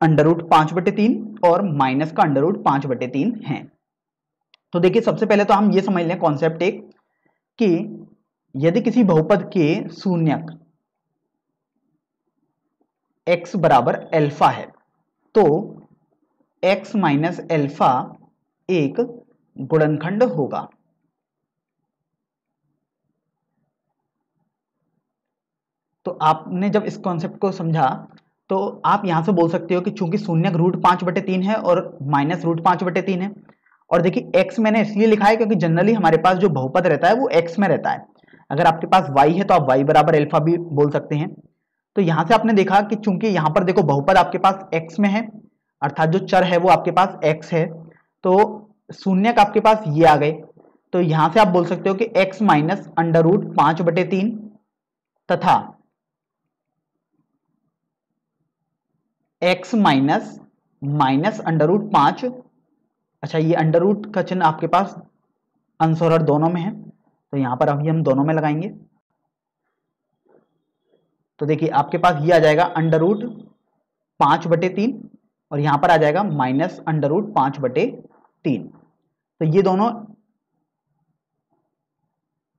S1: अंडर रूट पाँच बटे तीन और माइनस का अंडर रूट पाँच बटे तीन है। तो देखिए, सबसे पहले तो हम ये समझ लें कॉन्सेप्ट एक, कि यदि किसी बहुपद के शून्यक x बराबर एल्फा है तो x माइनस एल्फा एक गुणनखंड होगा। तो आपने जब इस कॉन्सेप्ट को समझा तो आप यहाँ से बोल सकते हो कि चूँकि शून्य रूट पाँच बटे तीन है और माइनस रूट पाँच बटे तीन है और देखिए, x मैंने इसलिए लिखा है क्योंकि जनरली हमारे पास जो बहुपद रहता है, वो x में रहता है। अगर आपके पास y है तो आप y बराबर एल्फा भी बोल सकते हैं। तो यहाँ से आपने देखा कि चूँकि यहाँ पर देखो बहुपद आपके पास x में है, अर्थात जो चर है वो आपके पास x है तो शून्य का आपके पास ये आ गए। तो यहाँ से आप बोल सकते हो कि x माइनस अंडर रूट पाँच बटे तीन तथा x minus minus under root पाँच अच्छा ये अंडर रूट का चिन्ह आपके पास अंश और दोनों में है तो यहाँ पर अभी हम दोनों में लगाएँगे। तो देखिए, आपके पास ये आ जाएगा अंडर रूट पाँच बटे तीन और यहाँ पर आ जाएगा माइनस अंडर रूट पाँच बटे तीन। तो ये दोनों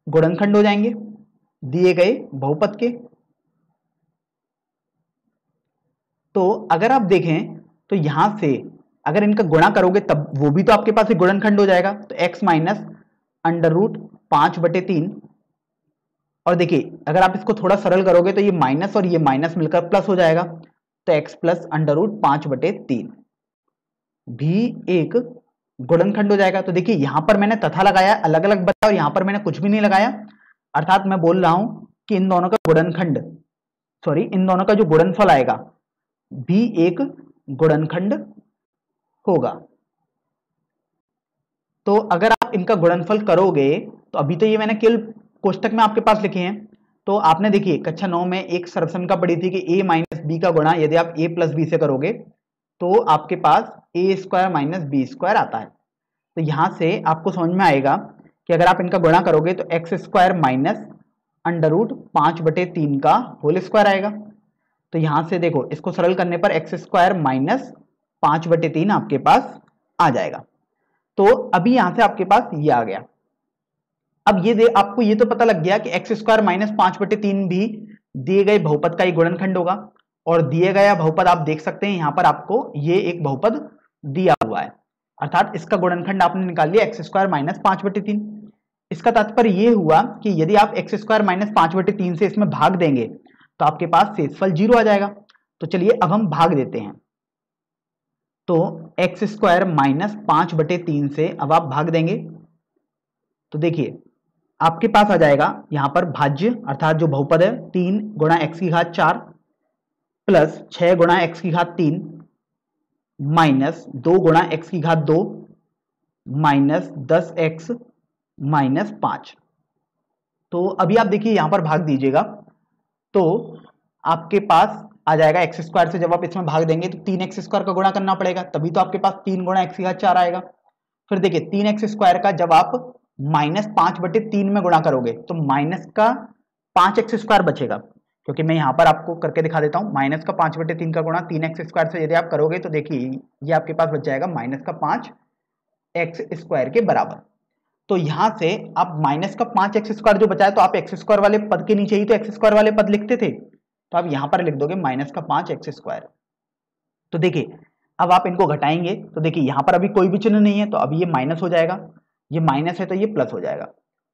S1: गुणनखंड हो जाएँगे दिए गए बहुपद के। तो अगर आप देखें तो यहाँ से अगर इनका गुणा करोगे तब वो भी तो आपके पास एक गुणनखंड हो जाएगा। तो x माइनस अंडर रूट पाँच बटे तीन। और देखिए, अगर आप इसको थोड़ा सरल करोगे तो ये माइनस और ये माइनस मिलकर प्लस हो जाएगा। तो x प्लस अंडर रूट पाँच बटे तीन भी एक गुणनखंड हो जाएगा। तो देखिए, यहाँ पर मैंने तथा लगाया अलग अलग बताया और यहाँ पर मैंने कुछ भी नहीं लगाया। अर्थात मैं बोल रहा हूँ कि इन दोनों का गुणनखंड सॉरी इन दोनों का जो गुणनफल आएगा, भी एक गुणनखंड होगा। तो अगर आप इनका गुणनफल करोगे तो अभी तो ये मैंने केवल कोष्टक में आपके पास लिखे हैं। तो आपने देखिए, कक्षा नौ में एक सर्वसंख्या पढ़ी थी कि a माइनस बी का गुणा, यदि आप a प्लस बी से करोगे तो आपके पास A square minus B square आता है। तो यहाँ से आपको समझ में आएगा कि अगर आप इनका गुणा करोगे तो x square minus under root पाँच बटे तीन का होल स्क्वायर आएगा। तो यहाँ से देखो, इसको सरल करने पर एक्स स्क्वायर माइनस पाँच बटे तीन आपके पास आ जाएगा। तो अभी यहाँ से आपके पास ये आ गया। अब ये दे, आपको ये तो पता लग गया कि एक्स स्क्वायर माइनस पाँच बटे तीन भी दिए गए बहुपद का ही गुणनखंड होगा। और दिए गया बहुपद आप देख सकते हैं, यहाँ पर आपको ये एक बहुपद दिया हुआ है। अर्थात इसका गुणनखंड आपने निकाल लिया एक्स स्क्वायर माइनस पाँच बटे तीन। इसका तात्पर्य यह हुआ कि यदि आप एक्स स्क्वायर माइनस पाँच बटे तीन से इसमें भाग देंगे तो आपके पास शेषफल ज़ीरो आ जाएगा। तो चलिए अब हम भाग देते हैं। तो एक्स स्क्वायर माइनस पाँच बटे तीन से अब आप भाग देंगे। तो देखिए, आपके पास आ जाएगा यहाँ पर भाज्य, अर्थात जो बहुपद है, तीन गुणा एक्स की घात चार प्लस छ गुणा एक्स की घात तीन माइनस दो गुणा एक्स की घात दो माइनस दस एक्स माइनस पाँच। तो अभी आप देखिए यहाँ पर भाग दीजिएगा। तो आपके पास आ जाएगा एक्स स्क्वायर से जब आप इसमें भाग देंगे तो तीन एक्स स्क्वायर का गुणा करना पड़ेगा, तभी तो आपके पास तीन गुणा एक्स की चार आएगा। फिर देखिए, तीन एक्स स्क्वायर का जब आप माइनस पाँच बटे तीन में गुणा करोगे तो माइनस का पाँच एक्स स्क्वायर बचेगा। क्योंकि मैं यहाँ पर आपको करके दिखा देता हूँ माइनस का पाँच बटे तीन का गुणा तीन एक्स स्क्वायर से यदि आप करोगे तो देखिए, ये आपके पास बच जाएगा माइनस का पाँच एक्स स्क्वायर के बराबर। तो यहाँ से आप माइनस का पाँच एक्स स्क्वायर जो बचा है तो आप एक्स स्क्वायर वाले पद के नीचे ही तो एक्स स्क्वायर वाले पद लिखते थे। तो आप यहाँ पर लिख दोगे माइनस का पाँच एक्स स्क्वायर। तो देखिए, अब आप इनको घटाएँगे तो देखिए यहाँ पर अभी कोई भी चिन्ह नहीं है तो अभी ये माइनस हो जाएगा। ये माइनस है तो ये प्लस हो जाएगा।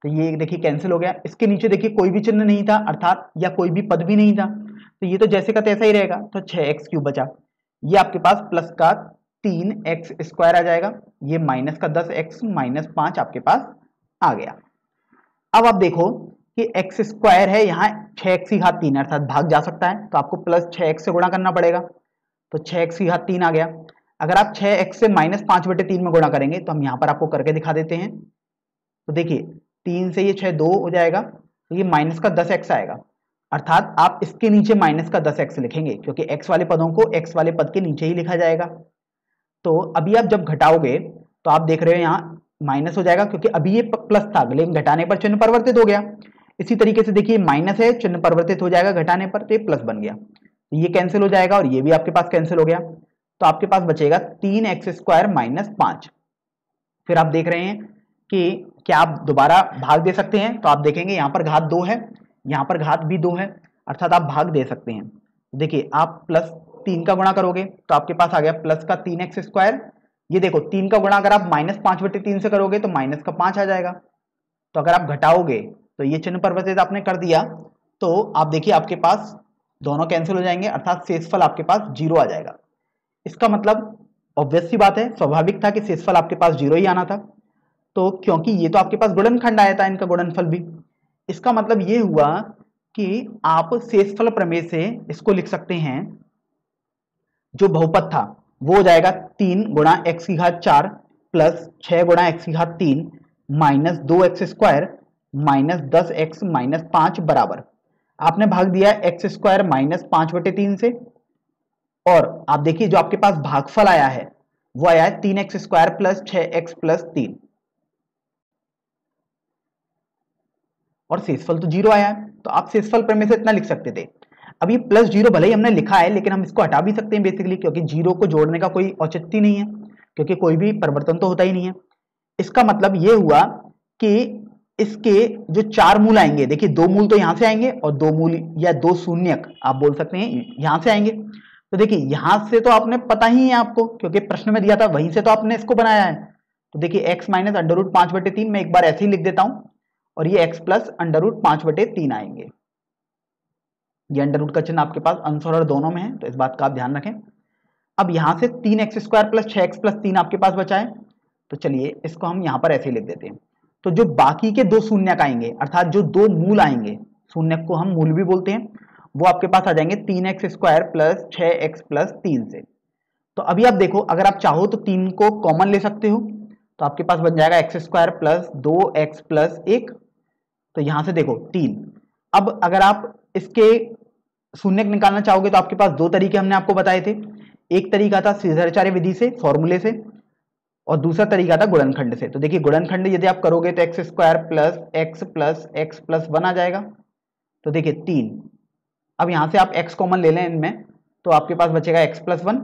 S1: तो ये देखिए कैंसिल हो गया। इसके नीचे देखिए कोई भी चिन्ह नहीं था, अर्थात, या कोई भी पद भी नहीं था। तो ये तो जैसे का तैसा ही रहेगा तो छह एक्स क्यूब बचा। ये आपके पास प्लस का तीन एक्स स्क्वायर आ जाएगा। ये माइनस का दस एक्स माइनस पाँच आपके पास आ गया। अब आप देखो कि एक्स स्क्वायर है, यहाँ छह एक्स की घात तीन अर्थात भाग जा सकता है तो आपको प्लस छह एक्स से गुणा करना पड़ेगा। तो छह एक्स की घात तीन आ गया। अगर आप छह एक्स से माइनस पाँच बटे तीन में गुणा करेंगे तो हम यहाँ पर आपको करके दिखा देते हैं। तो देखिए, तीन से ये छह दो हो जाएगा तो ये माइनस का दस एक्स आएगा। अर्थात आप इसके नीचे माइनस का दस एक्स लिखेंगे, क्योंकि एक्स वाले पदों को एक्स वाले पद के नीचे ही लिखा जाएगा। तो अभी आप जब घटाओगे तो आप देख रहे हो यहाँ माइनस हो जाएगा, क्योंकि अभी ये प्लस था लेकिन घटाने पर चिन्ह परिवर्तित हो गया। इसी तरीके से देखिए माइनस है, चिन्ह परिवर्तित हो जाएगा, घटाने पर तो ये प्लस बन गया। तो ये कैंसिल हो जाएगा और ये भी आपके पास कैंसिल हो गया। तो आपके पास बचेगा तीन एक्स स्क्वायर माइनस पाँच। फिर आप देख रहे हैं कि क्या आप दोबारा भाग दे सकते हैं? तो आप देखेंगे यहाँ पर घात दो है, यहाँ पर घात भी दो है, अर्थात आप भाग दे सकते हैं। देखिए, आप प्लस तीन का गुणा करोगे तो आपके पास आ गया प्लस का तीन एक्स स्क्वायर ये देखो, तीन का गुणा अगर आप माइनस पाँच बटे तीन से करोगे तो माइनस का पाँच आ जाएगा। तो अगर आप घटाओगे तो ये चिन्ह परिवर्तित आपने कर दिया। तो आप देखिए, आपके पास दोनों कैंसिल हो जाएँगे, अर्थात शेषफल आपके पास ज़ीरो आ जाएगा। इसका मतलब ऑब्वियस सी बात है, स्वाभाविक था कि शेषफल आपके पास ज़ीरो ही आना था। तो क्योंकि ये तो आपके पास गुणनखंड आया था, इनका गुणनफल भी। इसका मतलब ये हुआ कि आप शेषफल प्रमेय से इसको लिख सकते हैं, जो बहुपद था, वो हो जाएगा तीन गुणा एक्स की घात चार प्लस छह गुणा एक्स की घात तीन माइनस दो एक्स स्क्वायर माइनस दस एक्स माइनस पाँच बराबर। आपने भाग दिया एक्स स्क्वायर माइनस पाँच बटे तीन से। और आप देखिए जो आपके पास भागफल आया है, वो आया है तीन एक्स स्क्वायर प्लस छ एक्स प्लस तीन। और शेषफल तो ज़ीरो आया है तो आप शेषफल प्रमेय से इतना लिख सकते थे। ये प्लस ज़ीरो भले ही हमने लिखा है, लेकिन हम इसको हटा भी सकते हैं बेसिकली क्योंकि ज़ीरो को जोड़ने का कोई औचित्य नहीं है, क्योंकि कोई भी परिवर्तन तो होता ही नहीं है। इसका मतलब ये हुआ कि इसके जो चार मूल आएँगे, देखिए दो मूल तो यहाँ से आएँगे और दो मूल या दो शून्यक, आप बोल सकते हैं, यहाँ से आएँगे। तो देखिए, यहाँ से तो आपने पता ही है आपको, क्योंकि प्रश्न में दिया था, वहीं से तो आपने इसको बनाया है। तो देखिए एक्स माइनस अंडर रूट पाँच बटे तीन, मैं एक बार ऐसे ही लिख देता हूँ, और ये एक्स प्लस अंडर रूट पाँच बटे तीन आएँगे। ये अंडर रूट का चिन्ह आपके पास अंश और दोनों में है तो इस बात का आप ध्यान रखें। अब यहाँ से तीन एक्स स्क्वायर प्लस छह एक्स प्लस तीन आपके पास बचा है। तो चलिए, इसको हम यहाँ पर ऐसे ही लिख देते हैं। तो जो बाकी के दो शून्य आएँगे, अर्थात जो दो मूल आएँगे शून्य को हम मूल भी बोलते हैं, वो आपके पास आ जाएँगे तीन एक्स स्क्वायर प्लस छह एक्स प्लस तीन से। तो अभी आप देखो, अगर आप चाहो तो तीन को कॉमन ले सकते हो तो आपके पास बन जाएगा एक्स स्क्वायर प्लस दो एक्स प्लस एक। तो यहाँ से देखो, तीन। अब अगर आप इसके शून्य निकालना चाहोगे तो आपके पास दो तरीके हमने आपको बताए थे। एक तरीका था सीधराचार्य विधि से फॉर्मूले से। और दूसरा तरीका था गुणनखंड से। तो देखिए, गुणनखंड यदि आप करोगे तो x square plus x plus x plus one आ जाएगा। तो देखिए, तीन। अब यहाँ से आप एक्स कॉमन ले लें इनमें तो आपके पास बचेगा एक्स प्लस वन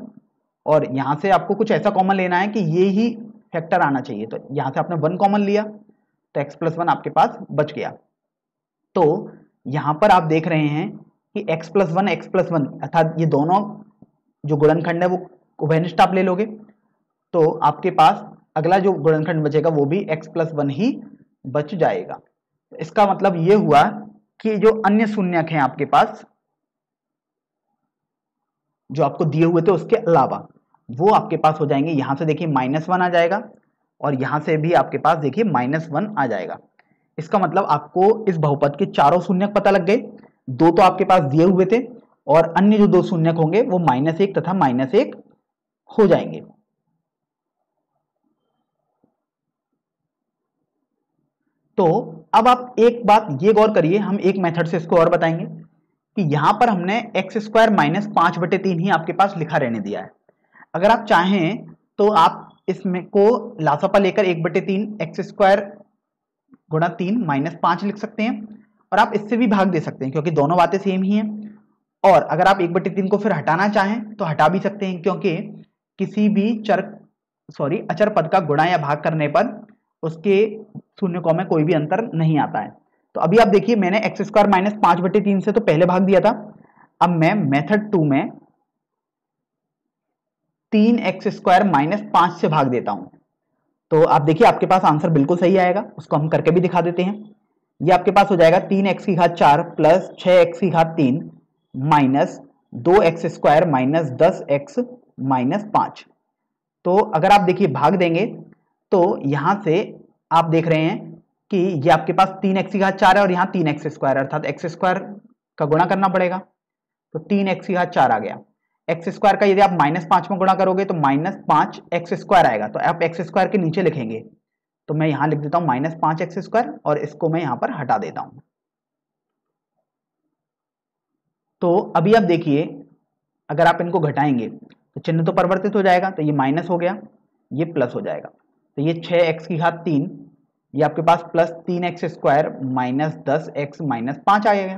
S1: और यहाँ से आपको कुछ ऐसा कॉमन लेना है कि ये ही फैक्टर आना चाहिए। तो यहाँ से आपने वन कॉमन लिया तो एक्स प्लस वन आपके पास बच गया। तो यहाँ पर आप देख रहे हैं कि x plus one x plus one अर्थात ये दोनों जो गुणनखंड है, वो उभयनिष्ठ आप ले लोगे। तो आपके पास अगला जो गुणनखंड बचेगा वो भी x प्लस वन ही बच जाएगा। इसका मतलब ये हुआ कि जो अन्य शून्यक हैं आपके पास, जो आपको दिए हुए थे उसके अलावा, वो आपके पास हो जाएँगे। यहाँ से देखिए माइनस वन आ जाएगा और यहाँ से भी आपके पास देखिए माइनस वन आ जाएगा। इसका मतलब आपको इस बहुपद के चारों शून्यक पता लग गए। दो तो आपके पास दिए हुए थे और अन्य जो दो शून्यक होंगे वो माइनस एक तथा माइनस एक हो जाएँगे। तो अब आप एक बात ये गौर करिए, हम एक मेथड से इसको और बताएँगे कि यहाँ पर हमने एक्स स्क्वायर माइनस पाँच बटे तीन ही आपके पास लिखा रहने दिया है। अगर आप चाहें तो आप इसमें को लासापा लेकर एक बटे तीन एक्स स्क्वायर गुणा तीन माइनस पाँच लिख सकते हैं और आप इससे भी भाग दे सकते हैं, क्योंकि दोनों बातें सेम ही हैं। और अगर आप एक बटे तीन को फिर हटाना चाहें तो हटा भी सकते हैं, क्योंकि किसी भी चर सॉरी अचर पद का गुणा या भाग करने पर उसके शून्य को में कोई भी अंतर नहीं आता है। तो अभी आप देखिए, मैंने एक्स स्क्वायर माइनस पाँच बटे तीन से तो पहले भाग दिया था। अब मैं मेथड टू में तीन एक्स स्क्वायर माइनस पाँच से भाग देता हूँ। तो आप देखिए, आपके पास आंसर बिल्कुल सही आएगा। उसको हम करके भी दिखा देते हैं। ये आपके पास हो जाएगा तीन एक्स की घात चार प्लस छह एक्स की घात तीन माइनस दो एक्स स्क्वायर माइनस दस एक्स माइनस पाँच। तो अगर आप देखिए, भाग देंगे तो यहाँ से आप देख रहे हैं कि ये आपके पास तीन एक्स घात चार है और यहाँ तीन एक्स स्क्वायर अर्थात एक्स स्क्वायर का गुणा करना पड़ेगा। तो तीन एक्स घात चार आ गया। एक्स स्क्वायर का यदि आप माइनस पाँच में गुणा करोगे तो माइनस पाँच एक्स स्क्वायर आएगा। तो आप एक्स स्क्वायर के नीचे लिखेंगे। तो मैं यहाँ लिख देता हूँ माइनस पाँच एक्स स्क्वायर और इसको मैं यहाँ पर हटा देता हूँ। तो अभी आप देखिए, अगर आप इनको घटाएँगे तो चिन्ह तो परिवर्तित हो जाएगा तो ये माइनस हो गया, ये प्लस हो जाएगा। तो ये छह एक्स की घात तीन, ये आपके पास प्लस तीन एक्स स्क्वायर माइनस दस एक्स माइनस पाँच आएगा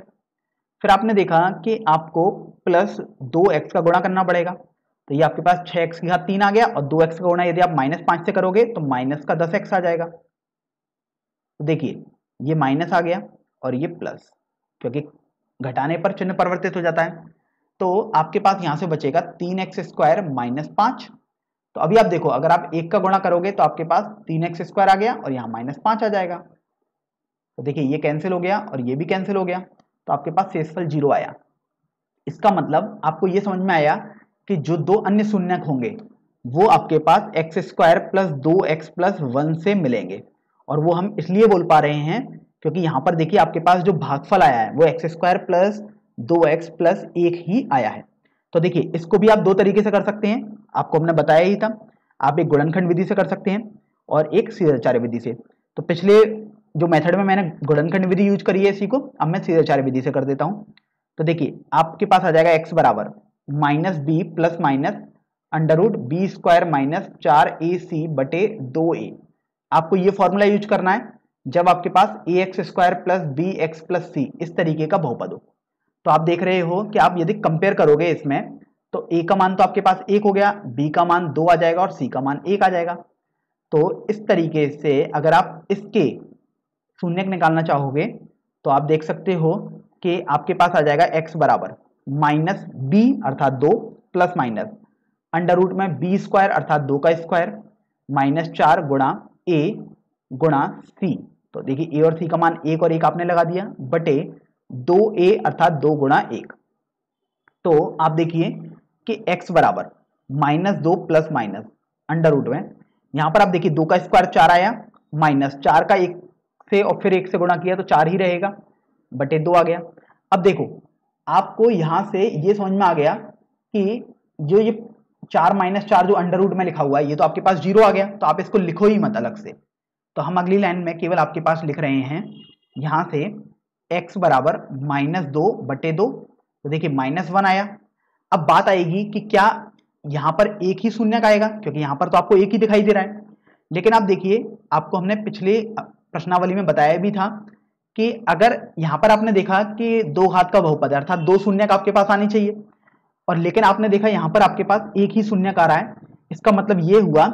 S1: फिर आपने देखा कि आपको प्लस दो एक्स का गुणा करना पड़ेगा। तो ये आपके पास छह एक्स की घात तीन आ गया और दो एक्स का गुणा यदि आप माइनस पाँच से करोगे तो माइनस का दस एक्स आ जाएगा। तो देखिए, ये माइनस आ गया और ये प्लस क्योंकि घटाने पर चिन्ह परिवर्तित हो जाता है। तो आपके पास यहाँ से बचेगा तीन एक्स स्क्वायर माइनस पाँच। तो अभी आप देखो, अगर आप एक का गुणा करोगे तो आपके पास तीन एक्स स्क्वायर आ गया और यहाँ माइनस पाँच आ जाएगा। तो देखिए, ये कैंसिल हो गया और ये भी कैंसिल हो गया तो आपके पास शेषफल ज़ीरो आया। इसका मतलब आपको ये समझ में आया कि जो दो अन्य शून्य होंगे, वो आपके पास एक्स स्क्वायर प्लस दो एक्स प्लस वन से मिलेंगे। और वो हम इसलिए बोल पा रहे हैं क्योंकि यहाँ पर देखिए आपके पास जो भागफल आया है, वो एक्स स्क्वायर प्लस दो एक्स प्लस एक ही आया है। तो देखिए, इसको भी आप दो तरीके से कर सकते हैं। आपको हमने बताया ही था, आप एक गुणनखंड विधि से कर सकते हैं और एक सीधाचार्य विधि से। तो पिछले जो मेथड में मैंने गुणनखंड विधि यूज़ करी है इसी को, अब मैं सीधाचार्य विधि से कर देता हूँ। तो देखिए, आपके पास आ जाएगा एक्स बराबर minus B plus minus under root B square minus चार ए सी बटे दो ए आपको ये फॉर्मूला यूज़ करना है। जब आपके पास A x square plus B x plus C इस तरीके का बहुपद हो। तो आप देख रहे हो कि आप यदि कंपेयर करोगे इसमें तो ए का मान तो आपके पास एक हो गया बी का मान दो आ जाएगा और सी का मान एक आ जाएगा। तो इस तरीके से अगर आप इसके शून्य निकालना चाहोगे तो आप देख सकते हो कि आपके पास आ जाएगा x बराबर, माइनस बी अर्थात दो प्लस माइनस, अंडर रूट में बी स्क्वायर अर्थात दो का स्क्वायर, माइनस चार गुणा ए गुणा सी तो देखिए ए और सी का मान एक और एक आपने लगा दिया, बटे दो ए अर्थात दो गुणा एक। तो आप देखिए कि x बराबर, माइनस दो प्लस माइनस, अंडर रूट में। यहाँ पर आप देखिए दो का स्क्वायर चार आया, माइनस चार का एक से और फिर एक से गुणा किया तो चार ही रहेगा, बटे दो आ गया। अब देखो, आपको यहाँ से ये समझ में आ गया कि जो ये चार माइनस चार जो अंडर रूट में लिखा हुआ है, ये तो आपके पास ज़ीरो आ गया तो आप इसको लिखो ही मत अलग से। तो हम अगली लाइन में केवल आपके पास लिख रहे हैं, यहाँ से x बराबर माइनस दो बटे दो तो देखिए माइनस वन आया। अब बात आएगी कि क्या यहाँ पर एक ही शून्य आएगा, क्योंकि यहाँ पर तो आपको एक ही दिखाई दे रहा है। लेकिन आप देखिए, आपको हमने पिछले प्रश्नावली में बताया भी था कि अगर यहाँ पर आपने देखा कि दो घात का बहुपद अर्थात दो शून्य का आपके पास आनी चाहिए, और लेकिन आपने देखा यहाँ पर आपके पास एक ही शून्य का रहा है, इसका मतलब ये हुआ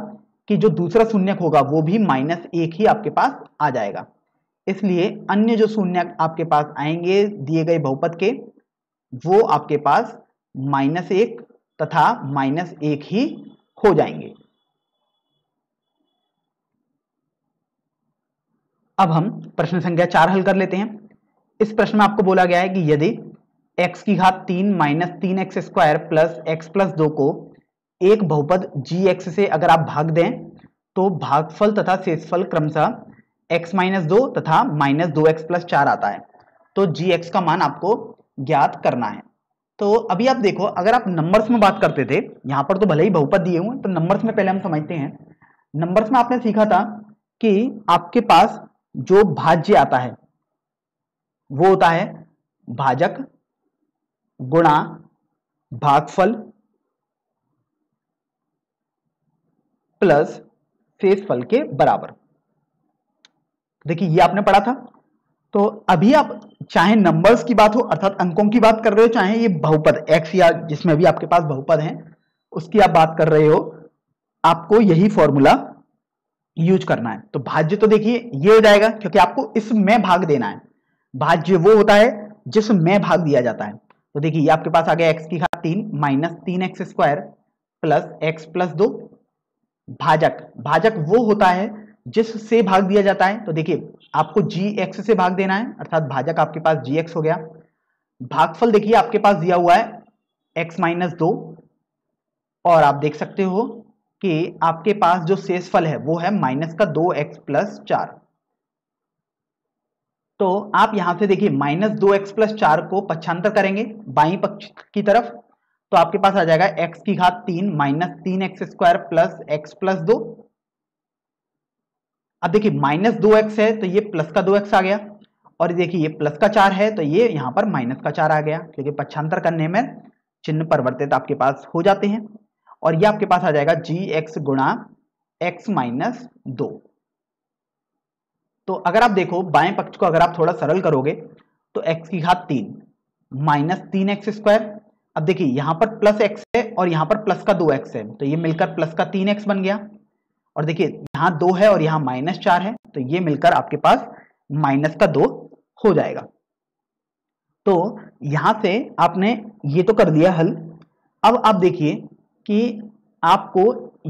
S1: कि जो दूसरा शून्य होगा, वो भी माइनस एक ही आपके पास आ जाएगा। इसलिए अन्य जो शून्य आपके पास आएँगे दिए गए बहुपद के, वो आपके पास माइनस एक तथा माइनस एक ही हो जाएँगे। अब हम प्रश्न संख्या चार हल कर लेते हैं। इस प्रश्न में आपको बोला गया है कि यदि x की घात तीन माइनस तीन x square plus x plus दो को एक बहुपद जी एक्स से अगर आप भाग दें तो भागफल तथा शेषफल क्रमशः x माइनस दो तथा माइनस दो एक्स प्लस चार आता है। तो जी एक्स का मान आपको ज्ञात करना है। तो अभी आप देखो, अगर आप नंबर्स में बात करते थे, यहाँ पर तो भले ही बहुपद दिए हुए तो नंबर्स में पहले हम समझते हैं। नंबर्स में आपने सीखा था कि आपके पास जो भाज्य आता है, वो होता है भाजक गुणा भागफल प्लस शेषफल के बराबर। देखिए, ये आपने पढ़ा था। तो अभी आप चाहे नंबर्स की बात हो, अर्थात अंकों की बात कर रहे हो, चाहे ये बहुपद एक्स या जिसमें भी आपके पास बहुपद है, उसकी आप बात कर रहे हो, आपको यही फॉर्मूला यूज़ करना है। तो भाज्य तो देखिए, ये हो जाएगा, क्योंकि आपको इसमें भाग देना है। भाज्य वो होता है जिसमें भाग दिया जाता है। तो देखिए, ये आपके पास आ गया एक्स की घात तीन माइनस तीन x square plus x plus दो, भाजक। भाजक वो होता है जिससे भाग दिया जाता है तो देखिए, आपको जी एक्स से भाग देना है, अर्थात भाजक आपके पास जी एक्स हो गया। भागफल देखिए, आपके पास दिया हुआ है एक्स माइनस दो। और आप देख सकते हो कि आपके पास जो शेषफल है, वो है माइनस का दो एक्स प्लस चार। तो आप यहाँ से देखिए माइनस दो एक्स प्लस चार को पक्षांतर करेंगे बाई पक्ष की तरफ़ तो आपके पास आ जाएगा एक्स की घात तीन माइनस तीन x square plus x plus दो। अब देखिए, माइनस दो एक्स है तो ये प्लस का दो एक्स आ गया। और देखिए, ये प्लस का चार है तो ये यहाँ पर माइनस का चार आ गया। क्योंकि पक्षांतर करने में चिन्ह परिवर्तित आपके पास हो जाते हैं। और ये आपके पास आ जाएगा जी एक्स गुणा एक्स माइनस दो। तो अगर आप देखो, बाएँ पक्ष को अगर आप थोड़ा सरल करोगे तो x की घात तीन, माइनस तीन एक्स स्क्वायर। अब देखिए, यहाँ पर प्लस एक्स है और यहाँ पर प्लस का दो एक्स है तो ये मिलकर प्लस का तीन एक्स बन गया। और देखिए, यहाँ दो है और यहाँ माइनस चार है तो ये मिलकर आपके पास माइनस का दो हो जाएगा। तो यहाँ से आपने ये तो कर दिया हल। अब आप देखिए कि आपको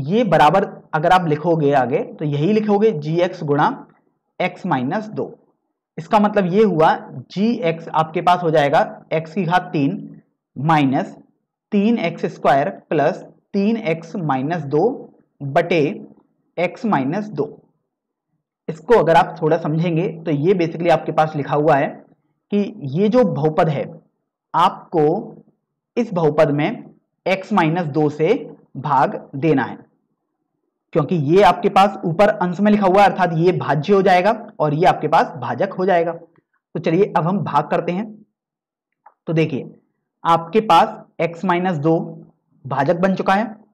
S1: ये बराबर अगर आप लिखोगे आगे तो यही लिखोगे जी एक्स गुणा एक्स माइनस दो। इसका मतलब ये हुआ जी एक्स आपके पास हो जाएगा एक्स की घात तीन माइनस तीन एक्स स्क्वायर प्लस तीन एक्स माइनस दो बटे एक्स माइनस दो। इसको अगर आप थोड़ा समझेंगे तो ये बेसिकली आपके पास लिखा हुआ है कि ये जो बहुपद है, आपको इस बहुपद में x माइनस दो से भाग देना है। क्योंकि ये आपके पास ऊपर अंश में लिखा हुआ है, अर्थात ये भाज्य हो जाएगा और ये आपके पास भाजक हो जाएगा। तो चलिए अब हम भाग करते हैं। तो देखिए, आपके पास x माइनस दो भाजक बन चुका है।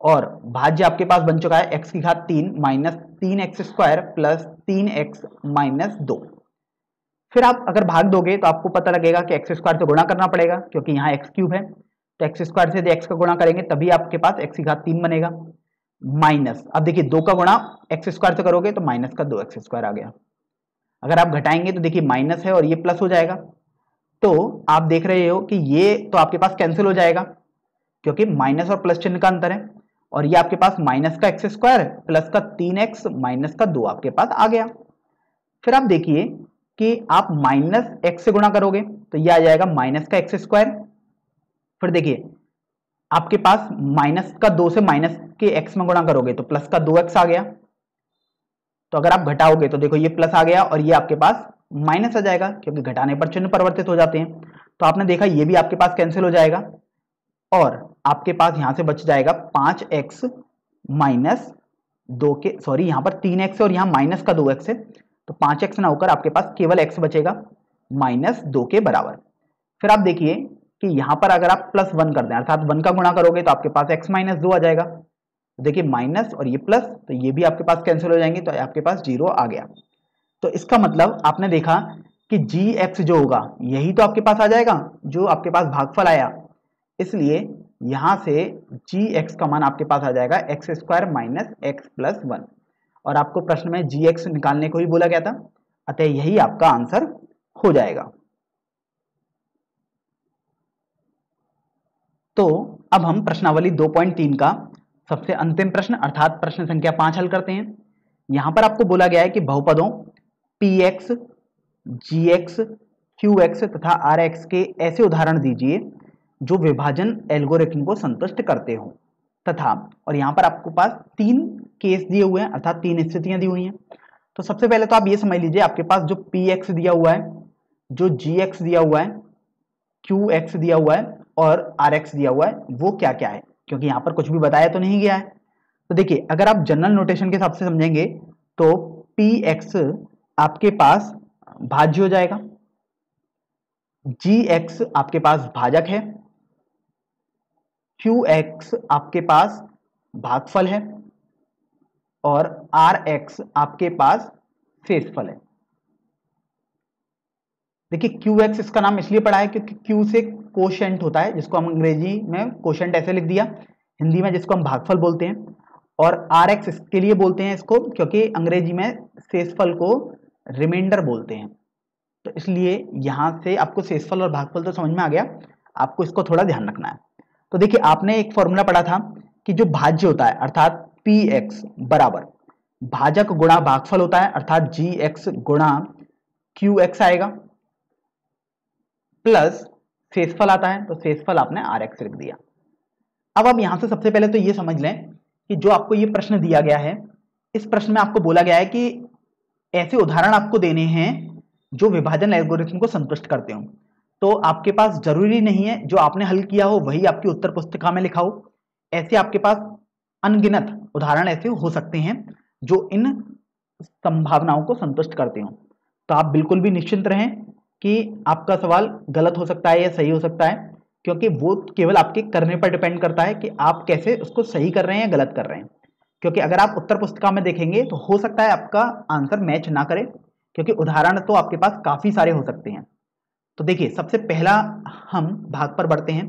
S1: और भाज्य आपके पास बन चुका है x की घात तीन माइनस तीन एक्स स्क्वायर प्लस तीन एक्स माइनस दो। फिर आप अगर भाग दोगे तो आपको पता लगेगा कि एक्स स्क्वायर से गुणा करना पड़ेगा, क्योंकि यहाँ एक्स क्यूब है। तो एक्स स्क्वायर से एक्स का गुणा करेंगे, तभी आपके पास एक्स की घात तीन बनेगा। माइनस अब देखिए, दो का गुणा एक्स स्क्वायर से करोगे तो माइनस का दो एक्स स्क्वायर आ गया। अगर आप घटाएँगे तो देखिए माइनस है और ये प्लस हो जाएगा। तो आप देख रहे हो कि ये तो आपके पास कैंसिल हो जाएगा, क्योंकि माइनस और प्लस चिन्ह का अंतर है। और ये आपके पास माइनस का एक्स स्क्वायर प्लस का तीन एक्स, माइनस का दो आपके पास आ गया। फिर आप देखिए कि आप माइनस एक्स से गुणा करोगे तो ये आ जाएगा माइनस का एक्स स्क्वायर। फिर देखिए, आपके पास माइनस का दो से माइनस के एक्स में गुणा करोगे तो प्लस का दो एक्स आ गया। तो अगर आप घटाओगे तो देखो ये प्लस आ गया और ये आपके पास माइनस आ जाएगा, क्योंकि घटाने पर चिन्ह परिवर्तित हो जाते हैं। तो आपने देखा, ये भी आपके पास कैंसिल हो जाएगा। और आपके पास यहाँ से बच जाएगा पाँच एक्स माइनस दो के सॉरी यहाँ पर तीन एक्स और यहाँ माइनस का दो एक्स है। तो पाँच एक्स ना होकर आपके पास केवल एक्स बचेगा माइनस दो के बराबर। फिर आप देखिए कि यहाँ पर अगर आप प्लस वन कर दें, अर्थात वन का गुणा करोगे तो आपके पास एक्स माइनस दो आ जाएगा। तो देखिए माइनस और ये प्लस तो ये भी आपके पास कैंसिल हो जाएँगे तो आपके पास ज़ीरो आ गया। तो इसका मतलब आपने देखा कि जी एक्स जो होगा, यही तो आपके पास आ जाएगा, जो आपके पास भागफल आया। इसलिए यहाँ से जी एक्स का मान आपके पास आ जाएगा x square minus x plus one और आपको प्रश्न में जी एक्स निकालने को ही बोला गया था। अतः यही आपका आंसर हो जाएगा। तो अब हम प्रश्नावली 2.3 का सबसे अंतिम प्रश्न अर्थात प्रश्न संख्या पाँच हल करते हैं। यहाँ पर आपको बोला गया है कि बहुपदों p x g x q x तथा आर एक्स के ऐसे उदाहरण दीजिए जो विभाजन एल्गोरिथम को संतुष्ट करते हो। तथा, और यहाँ पर आपको पास तीन केस दिए हुए हैं, अर्थात तीन स्थितियाँ दी हुई हैं। तो सबसे पहले तो आप ये समझ लीजिए, आपके पास जो पी एक्स दिया हुआ है, जो जी एक्स दिया हुआ है क्यू एक्स दिया हुआ है, और आर एक्स दिया हुआ है, वो क्या क्या है? क्योंकि यहाँ पर कुछ भी बताया तो नहीं गया है। तो देखिए, अगर आप जनरल नोटेशन के हिसाब से समझेंगे तो पी एक्स आपके पास भाज्य हो जाएगा। जी एक्स आपके पास भाजक है क्यू एक्स आपके पास भागफल है और आर एक्स आपके पास शेषफल है। देखिए क्यू एक्स इसका नाम इसलिए पड़ा है क्योंकि क्यू से कोशेंट होता है, जिसको हम अंग्रेज़ी में कोशेंट ऐसे लिख दिया, हिंदी में जिसको हम भागफल बोलते हैं, और आर एक्स इसके लिए बोलते हैं इसको क्योंकि अंग्रेज़ी में शेषफल को रिमाइंडर बोलते हैं। तो इसलिए यहाँ से आपको शेषफल और भागफल तो समझ में आ गया, आपको इसको थोड़ा ध्यान रखना है। तो देखिए, आपने एक फॉर्मूला पढ़ा था कि जो भाज्य होता है, अर्थात पी एक्स बराबर, भाजक गुणा भागफल होता है, अर्थात जी एक्स गुणा क्यू एक्स आएगा प्लस शेषफल आता है तो शेषफल आपने आर एक्स लिख दिया। अब आप यहाँ से सबसे पहले तो ये समझ लें कि जो आपको ये प्रश्न दिया गया है, इस प्रश्न में आपको बोला गया है कि ऐसे उदाहरण आपको देने हैं जो विभाजन एल्गोरिथम को संतुष्ट करते हो। तो आपके पास ज़रूरी नहीं है जो आपने हल किया हो, वही आपकी उत्तर पुस्तिका में लिखा हो। ऐसे आपके पास अनगिनत उदाहरण ऐसे हो सकते हैं जो इन संभावनाओं को संतुष्ट करते हो। तो आप बिल्कुल भी निश्चिंत रहें कि आपका सवाल गलत हो सकता है या सही हो सकता है, क्योंकि वो केवल आपके करने पर डिपेंड करता है कि आप कैसे उसको सही कर रहे हैं या गलत कर रहे हैं। क्योंकि अगर आप उत्तर पुस्तिका में देखेंगे तो हो सकता है आपका आंसर मैच ना करे, क्योंकि उदाहरण तो आपके पास काफ़ी सारे हो सकते हैं। तो देखिए, सबसे पहला हम भाग पर बढ़ते हैं।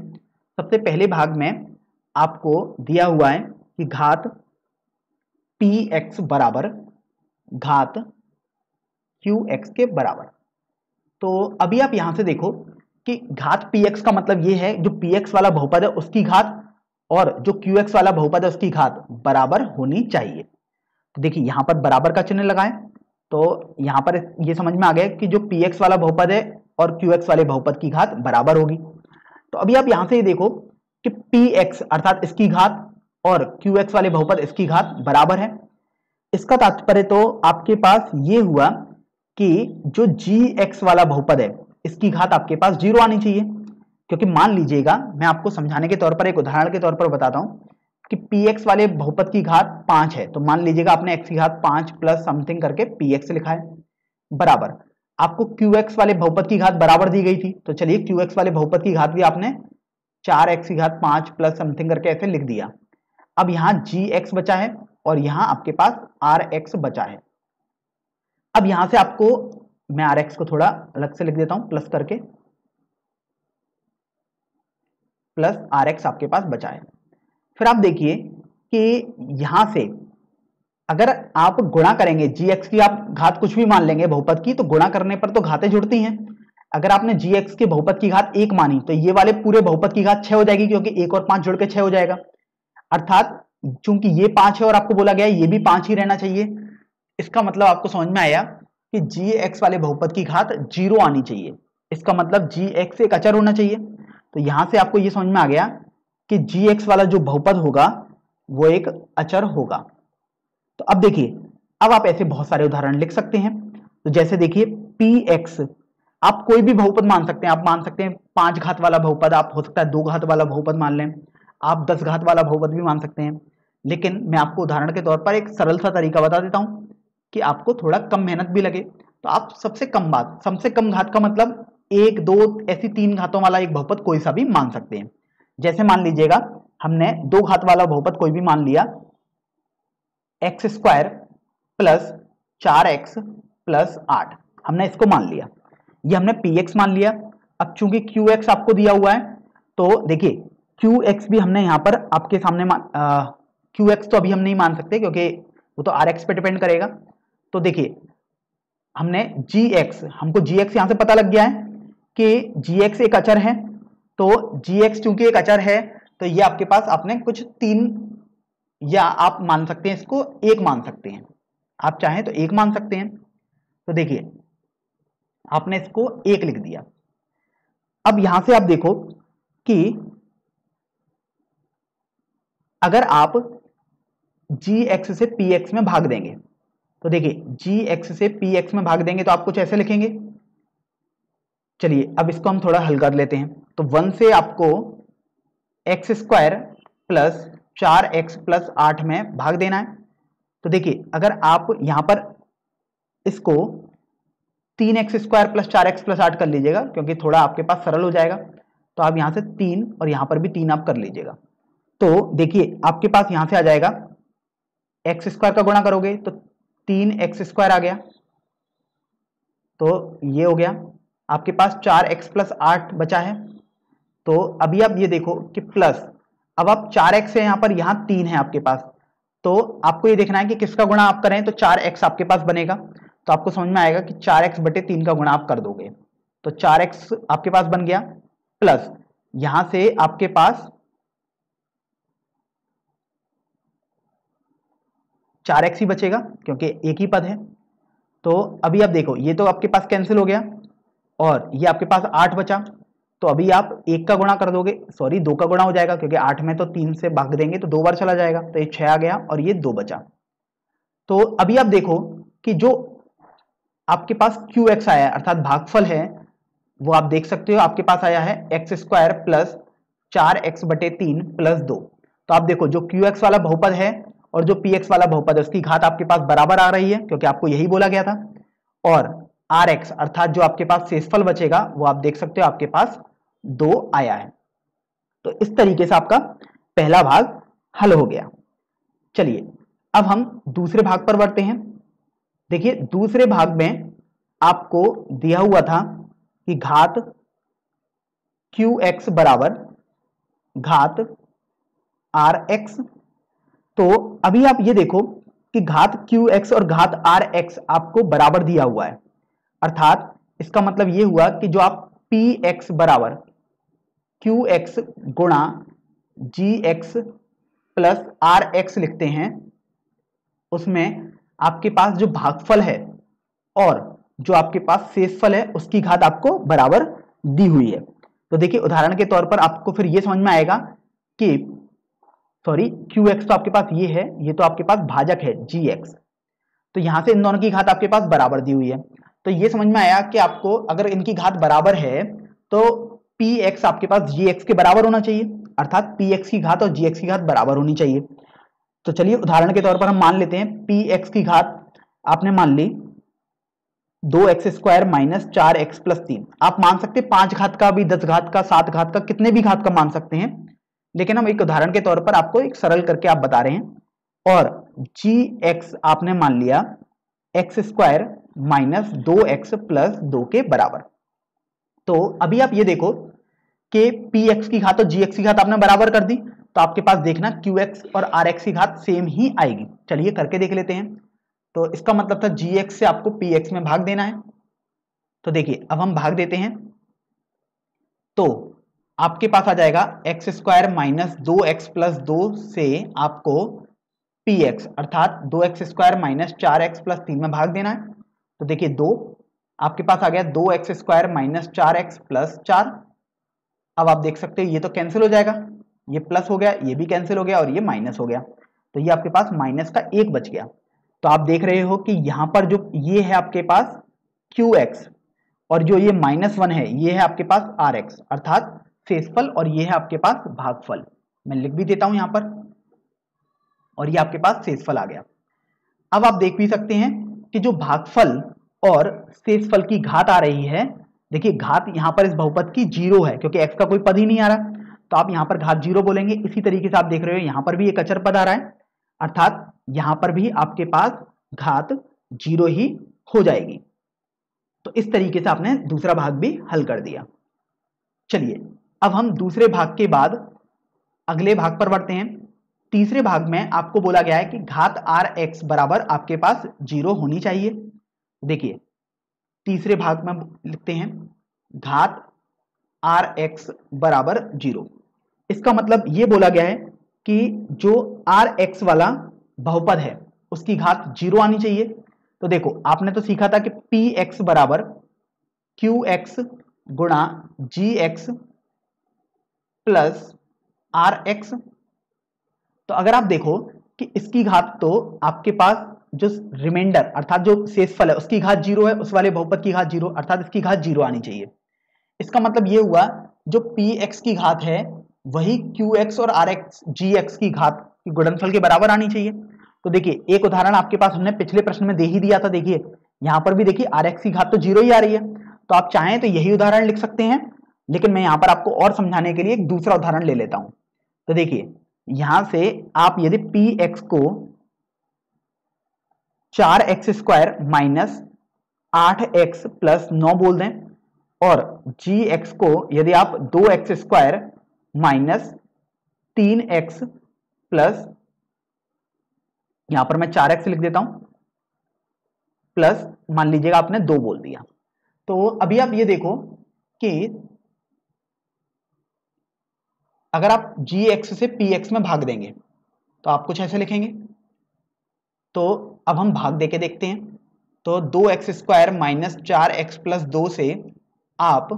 S1: सबसे पहले भाग में आपको दिया हुआ है कि घात पी एक्स बराबर घात क्यू एक्स के बराबर। तो अभी आप यहाँ से देखो कि घात पी एक्स का मतलब ये है, जो पी एक्स वाला बहुपद है उसकी घात और जो क्यू एक्स वाला बहुपद है उसकी घात बराबर होनी चाहिए। तो देखिए, यहाँ पर बराबर का चिन्ह लगाएँ। तो यहाँ पर ये समझ में आ गया कि जो पी एक्स वाला बहुपद है और क्यू एक्स वाले बहुपद की घात बराबर होगी। तो अभी आप यहाँ से ये देखो कि पी एक्स अर्थात इसकी घात और क्यू एक्स वाले बहुपद इसकी घात बराबर है। इसका तात्पर्य तो आपके पास ये हुआ कि जो जी एक्स वाला बहुपद है, इसकी घात आपके पास ज़ीरो आनी चाहिए। क्योंकि मान लीजिएगा, मैं आपको समझाने के तौर पर, एक उदाहरण के तौर पर बताता हूँ कि पी एक्स वाले बहुपद की घात पाँच है। तो मान लीजिएगा आपने एक्स की घात पाँच प्लस समथिंग करके पी एक्स लिखा है। बराबर। आपको क्यू एक्स वाले बहुपद की घात बराबर दी गई थी। तो चलिए क्यू एक्स वाले बहुपद की घात भी आपने चार एक्स की घात पाँच प्लस समथिंग करके ऐसे लिख दिया। अब यहाँ जी एक्स बचा है और यहाँ आपके पास आर एक्स बचा है। अब यहाँ से आपको मैं आर एक्स को थोड़ा अलग से लिख देता हूँ प्लस करके। प्लस आर एक्स आपके पास बचा है। फिर आप देखिए कि यहाँ से अगर आप गुणा करेंगे जी एक्स की आप घात कुछ भी मान लेंगे बहुपद की तो गुणा करने पर तो घातें जुड़ती हैं। अगर आपने जी एक्स के बहुपद की घात एक मानी तो ये वाले पूरे बहुपद की घात छह हो जाएगी, क्योंकि एक और पाँच जुड़ के छह हो जाएगा। अर्थात, चूँकि ये पाँच है और आपको बोला गया ये भी पाँच ही रहना चाहिए, इसका मतलब आपको समझ में आया कि जी एक्स वाले बहुपद की घात ज़ीरो आनी चाहिए। इसका मतलब जी एक्स एक अचर होना चाहिए। तो यहाँ से आपको यह समझ में आ गया कि जी एक्स वाला जो बहुपद होगा, वो एक अचर होगा। तो अब देखिए, अब आप ऐसे बहुत सारे उदाहरण लिख सकते हैं। तो जैसे देखिए पी एक्स आप कोई भी बहुपद मान सकते हैं। आप मान सकते हैं पाँच घात वाला बहुपद, आप हो सकता है दो घात वाला बहुपद मान लें। आप दस घात वाला बहुपद भी मान सकते हैं। लेकिन मैं आपको उदाहरण के तौर पर एक सरल सा तरीका बता देता हूँ कि आपको थोड़ा कम मेहनत भी लगे। तो आप सबसे कम बात, सबसे कम घात का मतलब एक, दो ऐसी तीन घातों वाला एक बहुपद कोई सा भी मान सकते हैं। जैसे मान लीजिएगा, हमने दो घात वाला बहुपद कोई भी मान लिया एक्स स्क्वायर प्लस चार एक्स प्लस आठ। हमने इसको मान लिया। ये हमने पी एक्स मान लिया। अब चूँकि क्यू एक्स आपको दिया हुआ है तो देखिए क्यू एक्स भी हमने यहाँ पर आपके सामने क्यू एक्स तो अभी हम नहीं मान सकते क्योंकि वो तो आर एक्स पे डिपेंड करेगा। तो देखिए, हमने जी एक्स हमको जी एक्स यहाँ से पता लग गया है कि जी एक्स एक अचर है। तो जी एक्स चूँकि एक अचर है तो ये आपके पास आपने कुछ तीन या आप मान सकते हैं इसको, एक मान सकते हैं। आप चाहें तो एक मान सकते हैं। तो देखिए, आपने इसको एक लिख दिया। अब यहाँ से आप देखो कि अगर आप जी एक्स से पी एक्स में भाग देंगे तो देखिए जी एक्स से पी एक्स में भाग देंगे तो आप कुछ ऐसे लिखेंगे। चलिए, अब इसको हम थोड़ा हल कर लेते हैं। तो वन से आपको एक्स स्क्वायर प्लस चार एक्स प्लस आठ में भाग देना है। तो देखिए, अगर आप यहाँ पर इसको तीन एक्स स्क्वायर प्लस चार एक्स प्लस आठ कर लीजिएगा, क्योंकि थोड़ा आपके पास सरल हो जाएगा तो आप यहाँ से तीन और यहाँ पर भी तीन आप कर लीजिएगा। तो देखिए, आपके पास यहाँ से आ जाएगा, एक्स स्क्वायर का गुणा करोगे तो तीन एक्स स्क्वायर आ गया। तो ये हो गया, आपके पास चार एक्स प्लस आठ बचा है। तो अभी आप ये देखो कि प्लस अब आप चार एक्स है यहाँ पर यहाँ तीन है आपके पास। तो आपको ये देखना है कि किसका गुणा आप करें तो चार एक्स आपके पास बनेगा। तो आपको समझ में आएगा कि चार एक्स बटे तीन का गुणा आप कर दोगे। तो चार एक्स आपके पास बन गया। प्लस यहाँ से आपके पास चार एक्स ही बचेगा, क्योंकि एक ही पद है। तो अभी आप देखो, ये तो आपके पास कैंसिल हो गया और ये आपके पास आठ बचा। तो अभी आप एक का गुणा कर दोगे सॉरी दो का गुणा हो जाएगा, क्योंकि आठ में तो तीन से भाग देंगे तो दो बार चला जाएगा तो ये छह आ गया और ये दो बचा। तो अभी आप देखो कि जो आपके पास क्यू एक्स आया है, अर्थात भागफल है, वो आप देख सकते हो, आपके पास आया है एक्स स्क्वायर प्लस चार एक्स बटे तीन प्लस दो। तो आप देखो, जो क्यू एक्स वाला बहुपद है और जो पी एक्स वाला बहुपद है, उसकी घात आपके पास बराबर आ रही है, क्योंकि आपको यही बोला गया था। और आर एक्स अर्थात जो आपके पास शेषफल बचेगा, वो आप देख सकते हो आपके पास दो आया है। तो इस तरीके से आपका पहला भाग हल हो गया। चलिए, अब हम दूसरे भाग पर बढ़ते हैं। देखिए, दूसरे भाग में आपको दिया हुआ था कि घात क्यू एक्स बराबर घात आर एक्स तो अभी आप ये देखो कि घात क्यू एक्स और घात आर एक्स आपको बराबर दिया हुआ है। अर्थात इसका मतलब ये हुआ कि जो आप पी एक्स बराबर क्यू एक्स गुणा g x plus r x लिखते हैं। उसमें आपके पास जो भागफल है और जो आपके पास शेषफल है, उसकी घात आपको बराबर दी हुई है। तो देखिए, उदाहरण के तौर पर आपको फिर ये समझ में आएगा कि सॉरी क्यू एक्स तो आपके पास ये है, ये तो आपके पास भाजक है जी एक्स तो यहाँ से इन दोनों की घात आपके पास बराबर दी हुई है। तो ये समझ में आया कि आपको अगर इनकी घात बराबर है तो पी एक्स आपके पास जी एक्स के बराबर होना चाहिए, अर्थात पी एक्स की घात और जी एक्स की घात बराबर होनी चाहिए। तो चलिए उदाहरण के तौर पर हम मान लेते हैं पी एक्स की घात आपने मान ली, दो एक्स स्क्वायर माइनस चार एक्स प्लस तीन। आप मान सकते हैं पाँच घात का भी, दस घात का, सात घात का, कितने भी घात का मान सकते हैं। लेकिन हम एक उदाहरण के तौर पर आपको एक सरल करके आप बता रहे हैं। और जी एक्स आपने मान लिया एक्स स्क्वायर माइनस दो एक्स प्लस दो के बराबर। तो अभी आप ये देखो कि पी एक्स की घात और जी एक्स की घात आपने बराबर कर दी तो आपके पास देखना क्यू एक्स और आर एक्स की घात सेम ही आएगी। चलिए करके देख लेते हैं। तो इसका मतलब था जी एक्स से आपको पी एक्स में भाग देना है। तो देखिए, अब हम भाग देते हैं। तो आपके पास आ जाएगा एक्स स्क्वायर माइनस दो एक्स प्लस दो से आपको पी एक्स, अर्थात दो एक्स स्क्वायर माइनस चार एक्स प्लस तीन में भाग देना है। तो देखिए, दो, आपके पास आ गया दो एक्स स्क्वायर माइनस चार एक्स प्लस चार। अब आप देख सकते हो, ये तो कैंसिल हो जाएगा। ये प्लस हो गया, ये भी कैंसिल हो गया और ये माइनस हो गया। तो ये आपके पास माइनस का एक बच गया। तो आप देख रहे हो कि यहाँ पर जो, ये है आपके पास क्यू एक्स और जो ये माइनस वन है, ये है आपके पास आर एक्स अर्थात शेषफल और ये है आपके पास भागफल। मैं लिख भी देता हूँ यहाँ पर और ये आपके पास शेषफल आ गया। अब आप देख भी सकते हैं कि जो भागफल और शेषफल की घात आ रही है देखिए, घात यहाँ पर इस बहुपद की ज़ीरो है, क्योंकि एक्स का कोई पद ही नहीं आ रहा। तो आप यहाँ पर घात ज़ीरो बोलेंगे। इसी तरीके से आप देख रहे हो, यहाँ पर भी एक अचर पद आ रहा है। अर्थात यहाँ पर भी आपके पास घात ज़ीरो ही हो जाएगी। तो इस तरीके से आपने दूसरा भाग भी हल कर दिया। चलिए, अब हम दूसरे भाग के बाद अगले भाग पर बढ़ते हैं। तीसरे भाग में आपको बोला गया है कि घात आर एक्स बराबर आपके पास ज़ीरो होनी चाहिए। देखिए तीसरे भाग में लिखते हैं, घात आर एक्स बराबर ज़ीरो। इसका मतलब यह बोला गया है कि जो आर एक्स वाला बहुपद है, उसकी घात ज़ीरो आनी चाहिए। तो देखो, आपने तो सीखा था कि पी एक्स बराबर क्यू एक्स गुणा g x plus r x. तो अगर आप देखो कि इसकी घात तो आपके पास जो रिमाइंडर अर्थात जो शेषफल है, उसकी घात ज़ीरो है, उस वाले बहुपद की घात ज़ीरो, अर्थात इसकी घात ज़ीरो आनी चाहिए। इसका मतलब ये हुआ, जो पी एक्स की घात है, वही क्यू एक्स और आर एक्स जी एक्स की घात गुणनफल के बराबर आनी चाहिए। तो देखिए, एक उदाहरण आपके पास हमने पिछले प्रश्न में दे ही दिया था, देखिए। यहाँ पर भी देखिए आर एक्स की घात तो ज़ीरो ही आ रही है। तो आप चाहें तो यही उदाहरण लिख सकते हैं, लेकिन मैं यहाँ पर आपको और समझाने के लिए एक दूसरा उदाहरण ले लेता हूँ। तो देखिए, यहाँ से आप यदि पी एक्स को चार एक्स स्क्वायर माइनस आठ एक्स प्लस नौ बोल दें, और जी एक्स को यदि आप दो एक्स स्क्वायर माइनस तीन एक्स प्लस, यहाँ पर मैं चार एक्स लिख देता हूँ, प्लस मान लीजिएगा आपने दो बोल दिया। तो अभी आप ये देखो कि अगर आप जी एक्स से पी एक्स में भाग देंगे तो आप कुछ ऐसे लिखेंगे। तो अब हम भाग देके देखते हैं। तो दो एक्स स्क्वायर माइनस चार एक्स प्लस दो से आप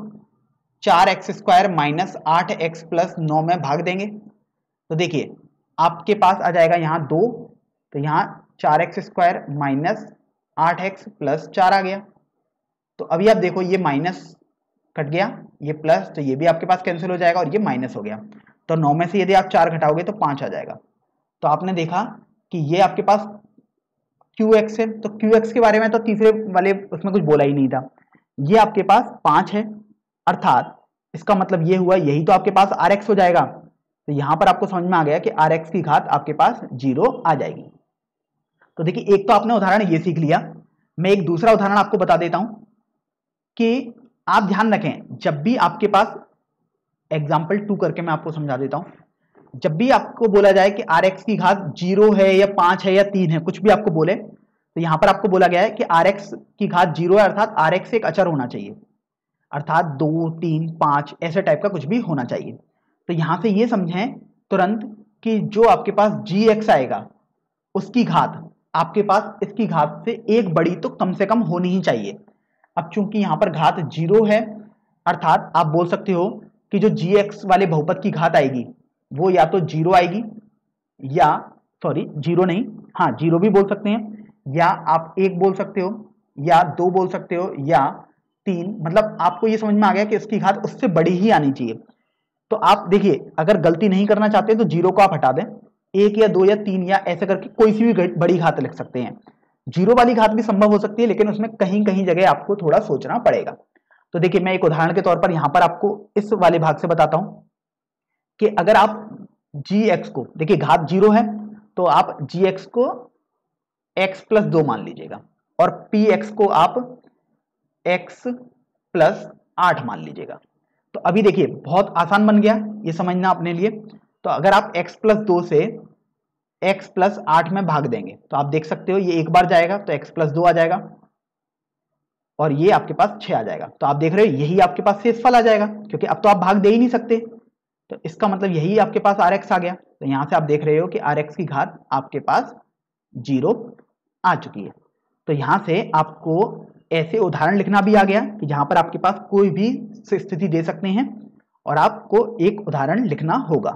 S1: चार एक्स स्क्वायर माइनस आठ एक्स प्लस नौ में भाग देंगे। तो देखिए, आपके पास आ जाएगा यहाँ दो तो यहाँ चार एक्स स्क्वायर माइनस आठ एक्स प्लस चार आ गया। तो अभी आप देखो, ये माइनस कट गया, ये प्लस तो ये भी आपके पास कैंसिल हो जाएगा और ये माइनस हो गया। तो नौ में से यदि आप चार घटाओगे तो पाँच आ जाएगा। तो आपने देखा कि ये आपके पास क्यू एक्स है तो क्यू एक्स के बारे में तो तीसरे वाले उसमें कुछ बोला ही नहीं था। ये आपके पास पाँच है, अर्थात इसका मतलब ये हुआ, यही तो आपके पास आर एक्स हो जाएगा। तो यहाँ पर आपको समझ में आ गया कि आर एक्स की घात आपके पास ज़ीरो आ जाएगी। तो देखिए, एक तो आपने उदाहरण ये सीख लिया। मैं एक दूसरा उदाहरण आपको बता देता हूँ कि आप ध्यान रखें, जब भी आपके पास एग्ज़ाम्पल टू करके मैं आपको समझा देता हूँ जब भी आपको बोला जाए कि आर एक्स की घात ज़ीरो है या पाँच है या तीन है, कुछ भी आपको बोले तो यहाँ पर आपको बोला गया है कि आर एक्स की घात ज़ीरो है, अर्थात आर एक अचर होना चाहिए। अर्थात दो, तीन, पाँच, ऐसे टाइप का कुछ भी होना चाहिए। तो यहाँ से ये समझें तुरंत कि जो आपके पास जी एक्स आएगा, उसकी घात, आपके पास इसकी घात से एक बड़ी तो कम से कम होनी ही चाहिए। अब चूँकि यहाँ पर घात ज़ीरो है, अर्थात आप बोल सकते हो कि जो जी एक्स वाले बहुपद की घात आएगी वो या तो ज़ीरो आएगी या सॉरी ज़ीरो नहीं हाँ ज़ीरो भी बोल सकते हैं, या आप एक बोल सकते हो, या दो बोल सकते हो, या तीन मतलब आपको ये समझ में आ गया कि इसकी घात उससे बड़ी ही आनी चाहिए। तो आप देखिए, अगर गलती नहीं करना चाहते तो ज़ीरो को आप हटा दें, एक या दो या तीन या ऐसे करके कोई सी भी बड़ी घात लिख सकते हैं। ज़ीरो वाली घात भी संभव हो सकती है, लेकिन उसमें कहीं कहीं जगह आपको थोड़ा सोचना पड़ेगा। तो देखिए, मैं एक उदाहरण के तौर पर यहाँ पर आपको इस वाले भाग से बताता हूँ। कि अगर आप जी एक्स को, देखिए घात ज़ीरो है तो आप जी एक्स को एक्स प्लस दो मान लीजिएगा और पी एक्स को आप एक्स प्लस आठ मान लीजिएगा। तो अभी देखिए, बहुत आसान बन गया ये समझना अपने लिए। तो अगर आप x प्लस दो से x प्लस आठ में भाग देंगे तो आप देख सकते हो ये एक बार जाएगा तो x प्लस दो आ जाएगा और ये आपके पास छह आ जाएगा। तो आप देख रहे हो यही आपके पास शेष फल आ जाएगा, क्योंकि अब तो आप भाग दे ही नहीं सकते। तो इसका मतलब यही आपके पास आर एक्स आ गया। तो यहाँ से आप देख रहे हो कि आर एक्स की घात आपके पास ज़ीरो आ चुकी है। तो यहाँ से आपको ऐसे उदाहरण लिखना भी आ गया कि जहाँ पर आपके पास कोई भी स्थिति दे सकते हैं और आपको एक उदाहरण लिखना होगा।